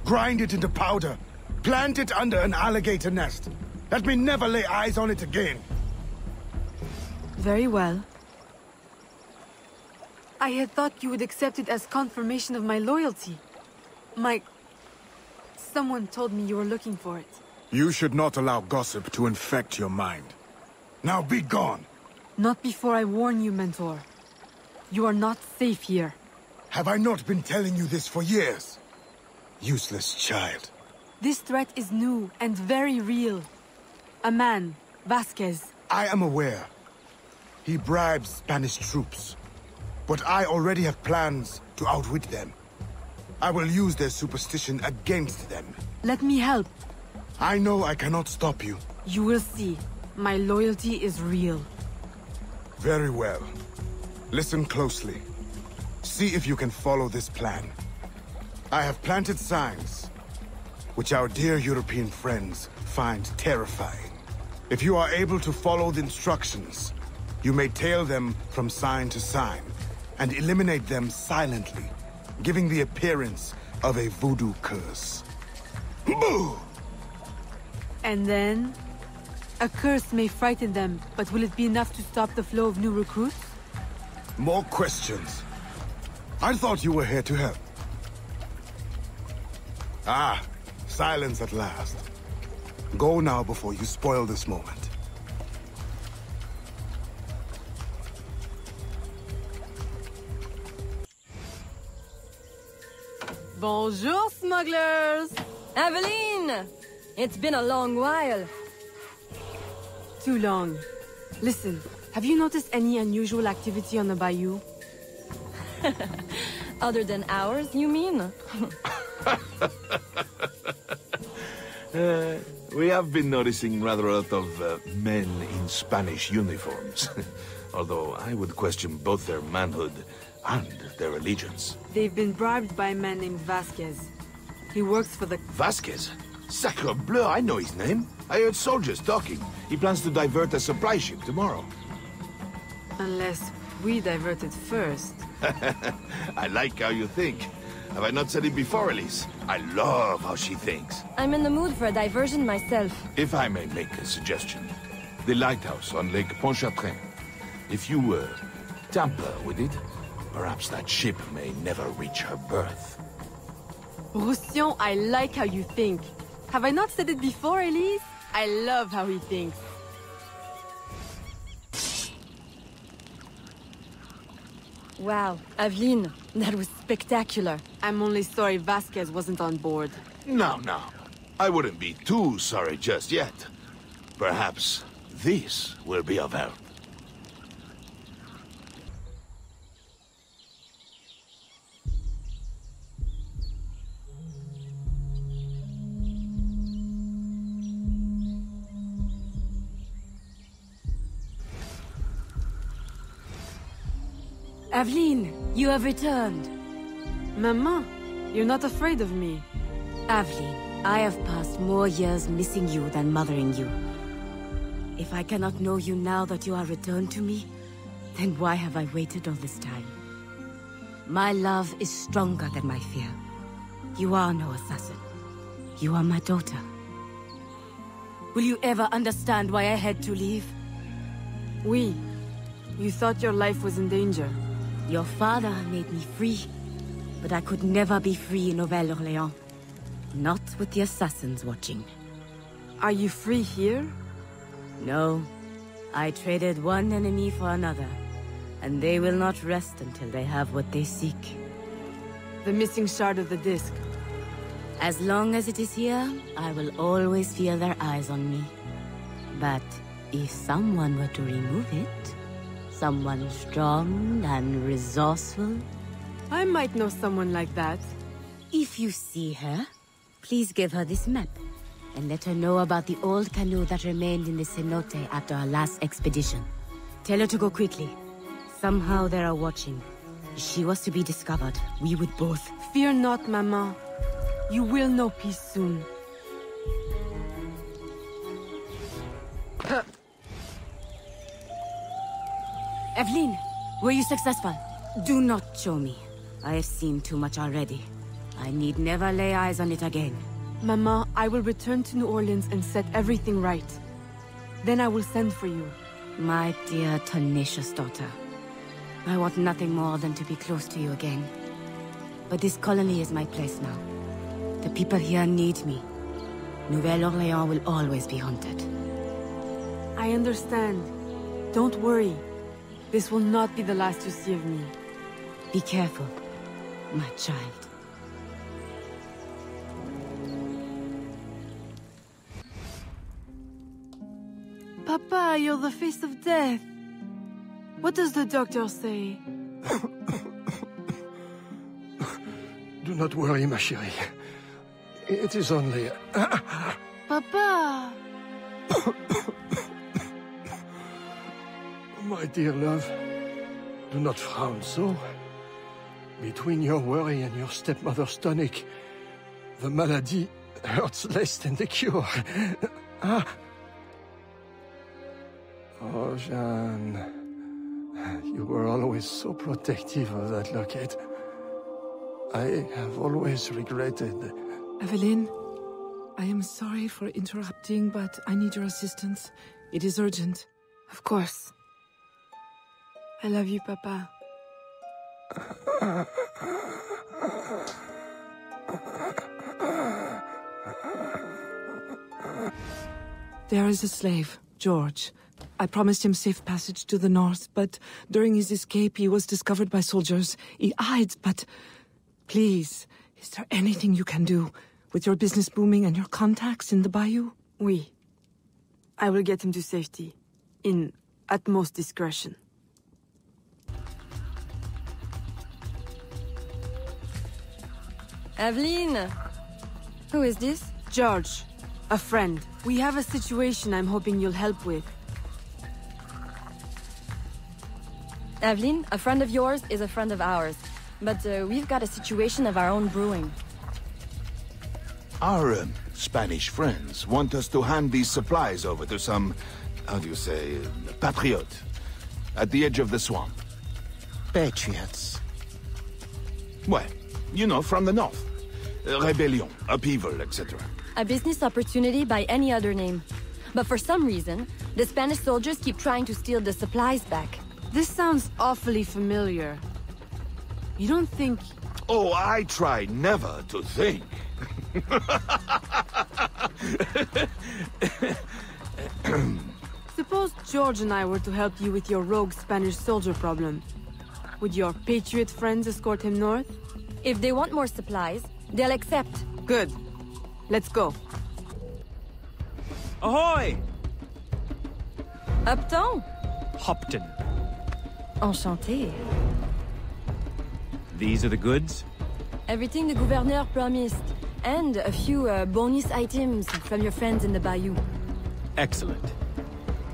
Grind it into powder. Plant it under an alligator nest. Let me never lay eyes on it again. Very well. I had thought you would accept it as confirmation of my loyalty. My... Someone told me you were looking for it. You should not allow gossip to infect your mind. Now be gone! Not before I warn you, Mentor. You are not safe here. Have I not been telling you this for years? Useless child. This threat is new and very real. A man, Vasquez. I am aware. He bribes Spanish troops. But I already have plans to outwit them. I will use their superstition against them. Let me help. I know I cannot stop you. You will see. My loyalty is real. Very well. Listen closely. See if you can follow this plan. I have planted signs, which our dear European friends find terrifying. If you are able to follow the instructions, you may tail them from sign to sign, and eliminate them silently, giving the appearance of a voodoo curse. Boo! And then? A curse may frighten them, but will it be enough to stop the flow of new recruits? More questions. I thought you were here to help. Ah, silence at last. Go now before you spoil this moment. Bonjour, smugglers! Aveline! It's been a long while. Too long. Listen, have you noticed any unusual activity on the bayou? *laughs* Other than ours, you mean? *laughs* Uh, we have been noticing rather a lot of uh, men in Spanish uniforms. *laughs* Although I would question both their manhood and their allegiance. They've been bribed by a man named Vasquez. He works for the... Vasquez? Sacre bleu, I know his name. I heard soldiers talking. He plans to divert a supply ship tomorrow. Unless we divert it first. *laughs* I like how you think. Have I not said it before, Elise? I love how she thinks. I'm in the mood for a diversion myself. If I may make a suggestion. The lighthouse on Lake Pontchartrain. If you, uh, tamper with it, perhaps that ship may never reach her berth. Roussillon, I like how you think. Have I not said it before, Elise? I love how he thinks. Wow, Aveline, that was spectacular. I'm only sorry Vasquez wasn't on board. No, no. I wouldn't be too sorry just yet. Perhaps this will be of help. Aveline, you have returned. Maman, you're not afraid of me. Aveline, I have passed more years missing you than mothering you. If I cannot know you now that you are returned to me, then why have I waited all this time? My love is stronger than my fear. You are no assassin. You are my daughter. Will you ever understand why I had to leave? Oui. You thought your life was in danger. Your father made me free, but I could never be free in Nouvelle-Orléans. Not with the assassins watching. Are you free here? No. I traded one enemy for another, and they will not rest until they have what they seek. The missing shard of the disc. As long as it is here, I will always feel their eyes on me. But if someone were to remove it, someone strong and resourceful, I might know someone like that. if you see her, please give her this map, and let her know about the old canoe that remained in the cenote after our last expedition. Tell her to go quickly. Somehow they are watching. If she was to be discovered, we would both... Fear not, Maman. You will know peace soon. Aveline, were you successful? Do not show me. I have seen too much already. I need never lay eyes on it again. Maman, I will return to New Orleans and set everything right. Then I will send for you. My dear, tenacious daughter. I want nothing more than to be close to you again. But this colony is my place now. The people here need me. Nouvelle-Orléans will always be haunted. I understand. Don't worry. This will not be the last you see of me. Be careful, my child. Papa, you're the face of death. What does the doctor say? Do not worry, ma chérie. It is only... Papa! My dear love, do not frown so. Between your worry and your stepmother's tonic, the malady hurts less than the cure. *laughs* ah. Oh, Jeanne. You were always so protective of that locket. I have always regretted. Aveline, I am sorry for interrupting, but I need your assistance. It is urgent. Of course. I love you, Papa. There is a slave, George. I promised him safe passage to the north, but during his escape he was discovered by soldiers. He hides, but... Please, is there anything you can do? With your business booming and your contacts in the bayou? Oui. I will get him to safety. In utmost discretion. Aveline! Who is this? George. A friend. We have a situation I'm hoping you'll help with. Aveline, a friend of yours is a friend of ours. But uh, we've got a situation of our own brewing. Our um, Spanish friends want us to hand these supplies over to some, how do you say, patriot, at the edge of the swamp. Patriots. Well, you know, from the north. Uh, rebellion, upheaval, etc. A business opportunity by any other name. But for some reason, the Spanish soldiers keep trying to steal the supplies back. This sounds awfully familiar. You don't think... Oh, I try never to think. Suppose George and I were to help you with your rogue Spanish soldier problem. Would your patriot friends escort him north? If they want more supplies, they'll accept. Good. Let's go. Ahoy! Upton? Hopton. Enchanté. These are the goods? Everything the gouverneur promised. And a few uh, bonus items from your friends in the bayou. Excellent.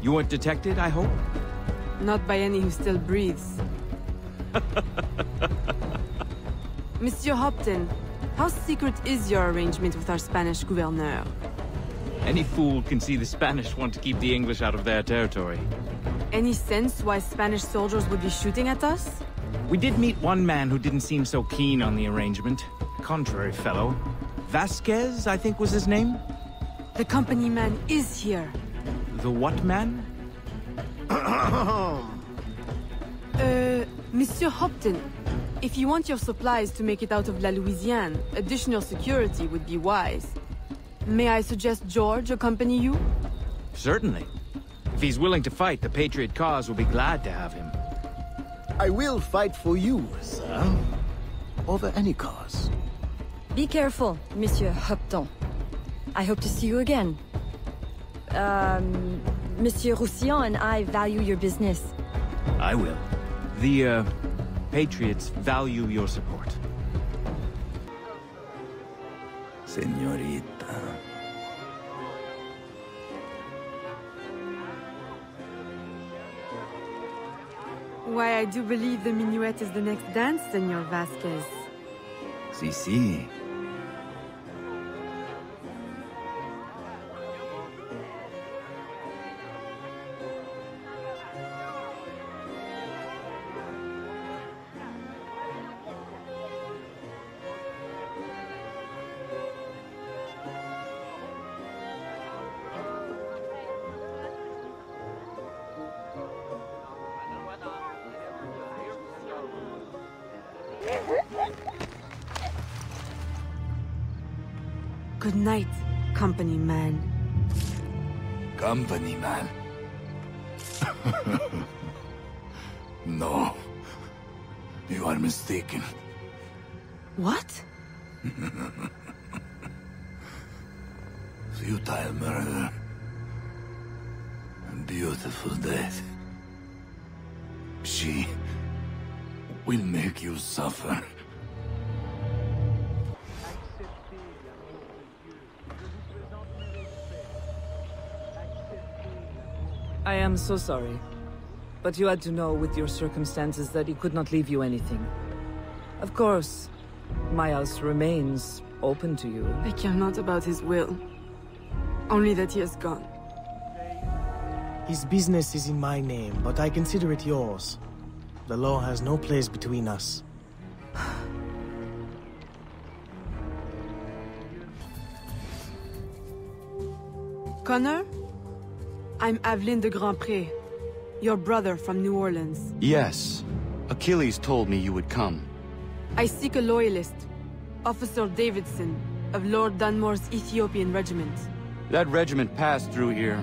You weren't detected, I hope? Not by any who still breathes. *laughs* Monsieur Hopton, how secret is your arrangement with our Spanish gouverneur? Any fool can see the Spanish want to keep the English out of their territory. Any sense why Spanish soldiers would be shooting at us? We did meet one man who didn't seem so keen on the arrangement. Contrary fellow. Vasquez, I think was his name? The company man is here. The what man? uh, Monsieur Hopton, if you want your supplies to make it out of La Louisiane, additional security would be wise. May I suggest George accompany you? Certainly. If he's willing to fight, the Patriot cause will be glad to have him. I will fight for you, sir. Over any cause. Be careful, Monsieur Hopton. I hope to see you again. Um, Monsieur Roussillon and I value your business. I will. The, uh, Patriots value your support. Senorita. Why, I do believe the minuet is the next dance, Senor Vasquez. Si, si. Company man. *laughs* no. You are mistaken. What? Futile murder. A beautiful death. She will make you suffer. Am so sorry. But you had to know with your circumstances that he could not leave you anything. Of course, my house remains open to you. I care not about his will. Only that he has gone. His business is in my name, but I consider it yours. The law has no place between us. Connor? I'm Aveline de Grandpré, your brother from New Orleans. Yes. Achilles told me you would come. I seek a loyalist, Officer Davidson, of Lord Dunmore's Ethiopian regiment. That regiment passed through here.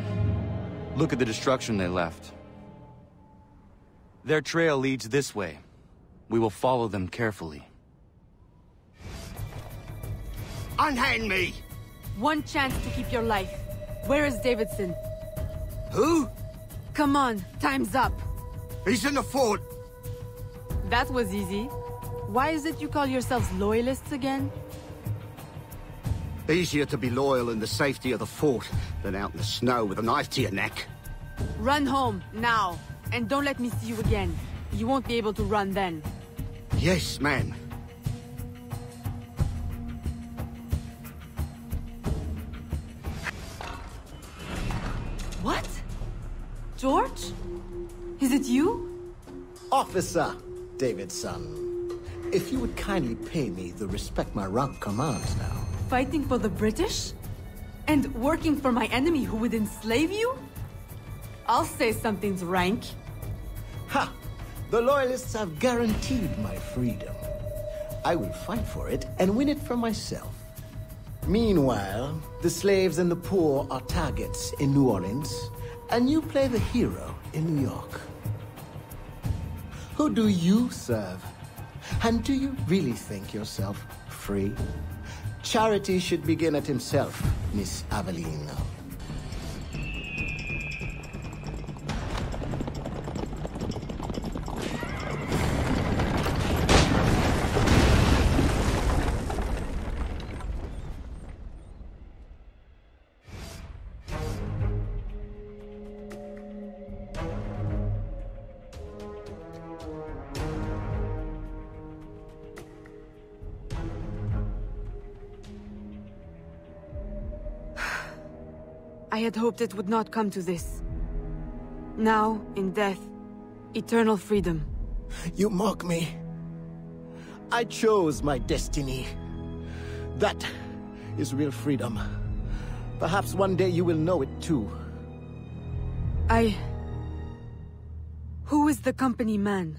Look at the destruction they left. Their trail leads this way. We will follow them carefully. Unhand me! One chance to keep your life. Where is Davidson? Who? Come on, time's up. He's in the fort. That was easy. Why is it you call yourselves loyalists again? Easier to be loyal in the safety of the fort than out in the snow with a knife to your neck. Run home, now. And don't let me see you again. You won't be able to run then. Yes, man. George? Is it you? Officer Davidson, if you would kindly pay me the respect my rank commands now. Fighting for the British? And working for my enemy who would enslave you? I'll say something's rank. Ha! The Loyalists have guaranteed my freedom. I will fight for it and win it for myself. Meanwhile, the slaves and the poor are targets in New Orleans, and you play the hero in New York. Who do you serve? And do you really think yourself free? Charity should begin at himself, Miss Aveline. Had hoped it would not come to this. Now, in death, eternal freedom. You mock me. I chose my destiny. That is real freedom. Perhaps one day you will know it too. I... Who is the company man?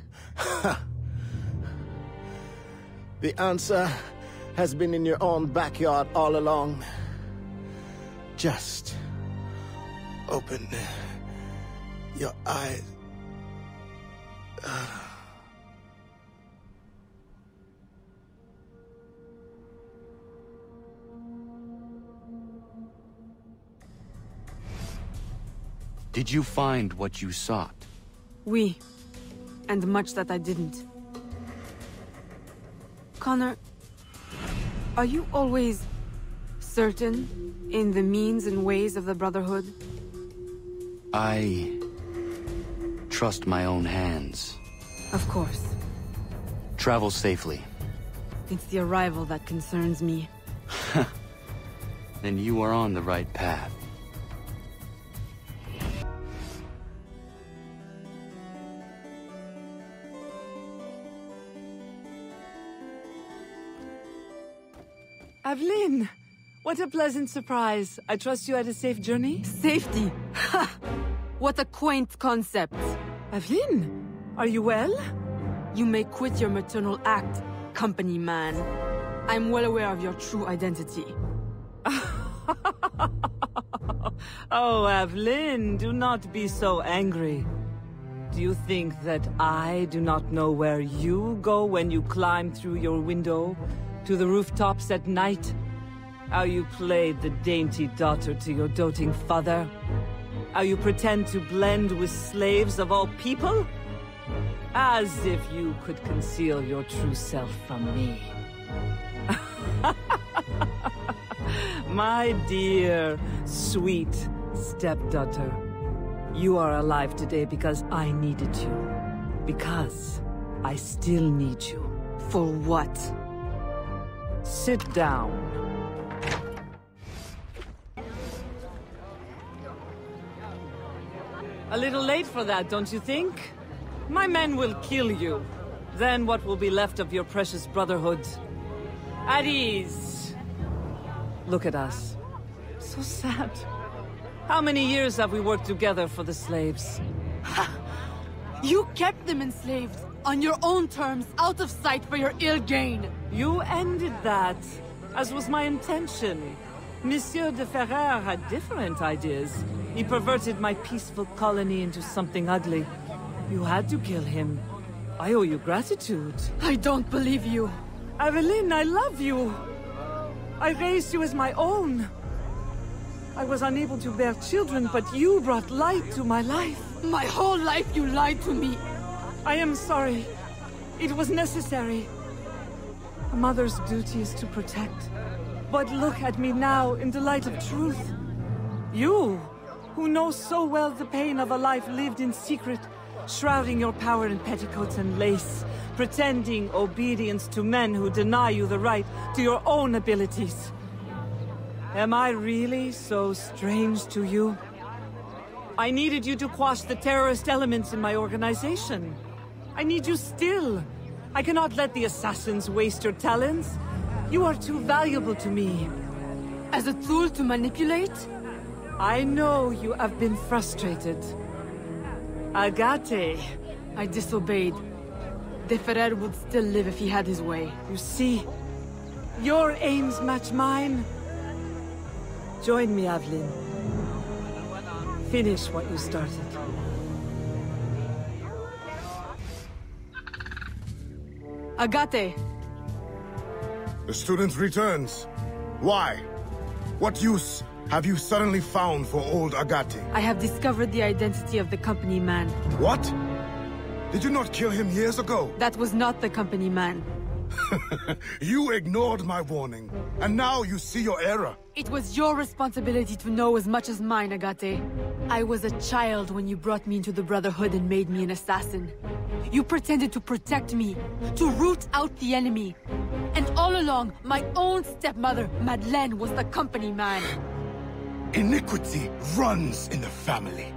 The answer has been in your own backyard all along. Just open your eyes. Did you find what you sought? We. And much that I didn't. Connor, are you always certain in the means and ways of the Brotherhood? I... trust my own hands. Of course. Travel safely. It's the arrival that concerns me. *laughs* Then you are on the right path. Aveline! What a pleasant surprise. I trust you had a safe journey? Safety? *laughs* Ha! What a quaint concept. Aveline, are you well? You may quit your maternal act, company man. I'm well aware of your true identity. *laughs* oh, Aveline, do not be so angry. Do you think that I do not know where you go when you climb through your window to the rooftops at night? How you played the dainty daughter to your doting father? How you pretend to blend with slaves of all people? As if you could conceal your true self from me. *laughs* My dear, sweet stepdaughter. You are alive today because I needed you. Because I still need you. For what? Sit down. A little late for that, don't you think? My men will kill you. Then what will be left of your precious brotherhood? At ease. Look at us. So sad. How many years have we worked together for the slaves? *laughs* You kept them enslaved, on your own terms, out of sight for your ill gain. You ended that, as was my intention. Monsieur de Ferrer had different ideas. He perverted my peaceful colony into something ugly. You had to kill him. I owe you gratitude. I don't believe you. Aveline, I love you. I raised you as my own. I was unable to bear children, but you brought light to my life. My whole life you lied to me. I am sorry. It was necessary. A mother's duty is to protect. But look at me now in the light of truth. You, who know so well the pain of a life lived in secret, shrouding your power in petticoats and lace, pretending obedience to men who deny you the right to your own abilities. Am I really so strange to you? I needed you to quash the terrorist elements in my organization. I need you still. I cannot let the assassins waste your talents. You are too valuable to me. As a tool to manipulate? I know you have been frustrated. Agaté. I disobeyed. De Ferrer would still live if he had his way. You see, your aims match mine. Join me, Aveline. Finish what you started. Agaté! The student returns. Why? What use have you suddenly found for old Agaté? I have discovered the identity of the company man. What? Did you not kill him years ago? That was not the company man. *laughs* you ignored my warning, and now you see your error. It was your responsibility to know as much as mine, Agaté. I was a child when you brought me into the Brotherhood and made me an assassin. You pretended to protect me, to root out the enemy. And all along, my own stepmother, Madeleine, was the company man. *gasps* Iniquity runs in the family.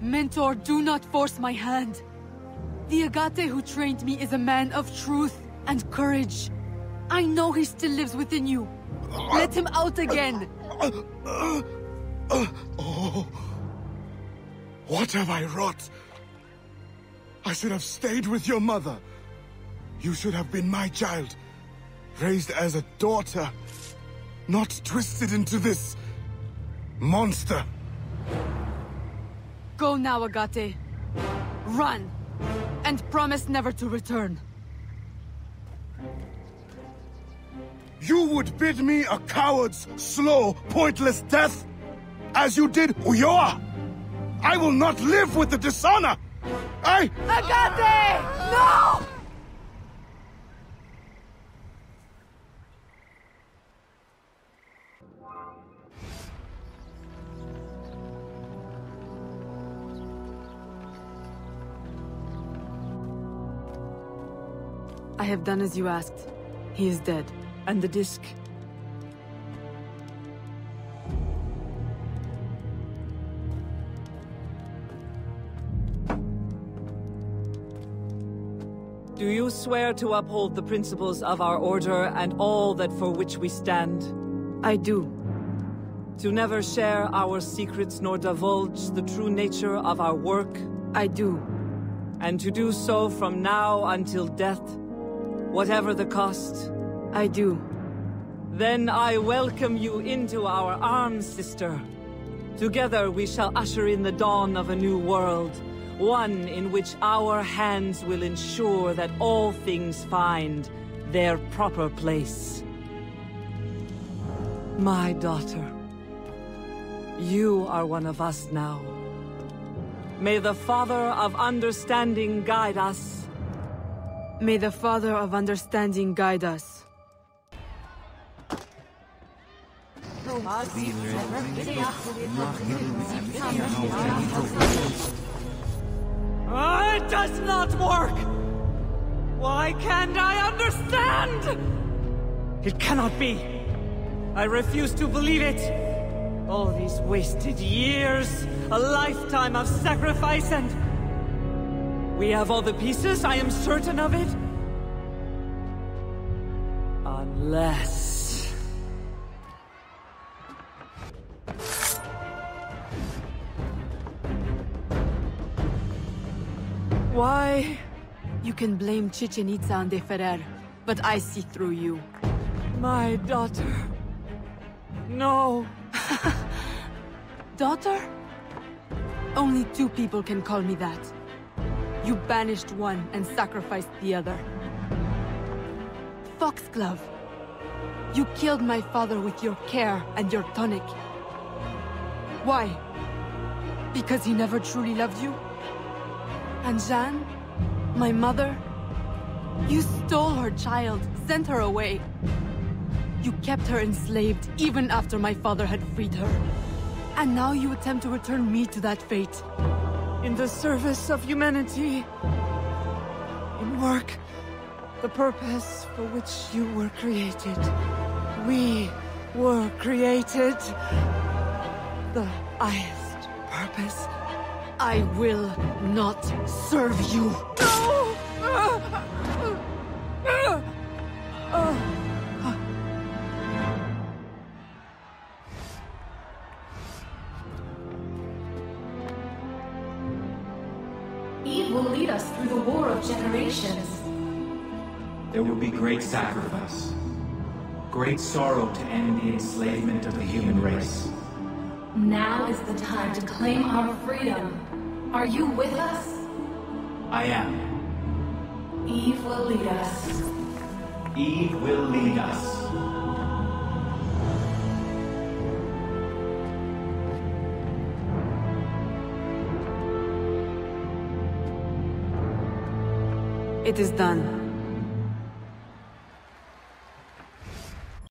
Mentor, do not force my hand. The Agaté who trained me is a man of truth and courage. I know he still lives within you. Let him out again. Oh. What have I wrought? I should have stayed with your mother. You should have been my child. Raised as a daughter. Not twisted into this... monster. Go now, Agaté. Run! And promise never to return. You would bid me a coward's slow, pointless death? As you did Ulloa? I will not live with the dishonor! I... Agaté! No! I have done as you asked. He is dead. And the disc? Do you swear to uphold the principles of our order and all that for which we stand? I do. To never share our secrets nor divulge the true nature of our work? I do. And to do so from now until death? Whatever the cost? I do. Then I welcome you into our arms, sister. Together we shall usher in the dawn of a new world. One in which our hands will ensure that all things find their proper place. My daughter, you are one of us now. May the Father of Understanding guide us. May the Father of Understanding guide us. It does not work! Why can't I understand? It cannot be. I refuse to believe it. All these wasted years, a lifetime of sacrifice and... We have all the pieces, I am certain of it. Unless... Why? You can blame Chichen Itza and De Ferrer, but I see through you. My daughter... No. *laughs* Daughter? Only two people can call me that. You banished one and sacrificed the other. Foxglove. You killed my father with your care and your tonic. Why? Because he never truly loved you? And Jeanne? My mother? You stole her child, sent her away. You kept her enslaved even after my father had freed her. And now you attempt to return me to that fate. In the service of humanity. In work. The purpose for which you were created. We were created. The highest purpose. I will not serve you. No! Eve will lead us through the war of generations. There will be great sacrifice. Great sorrow to end the enslavement of the human race. Now is the time to claim our freedom. Are you with us? I am. Eve will lead us. Eve will lead us. It is done.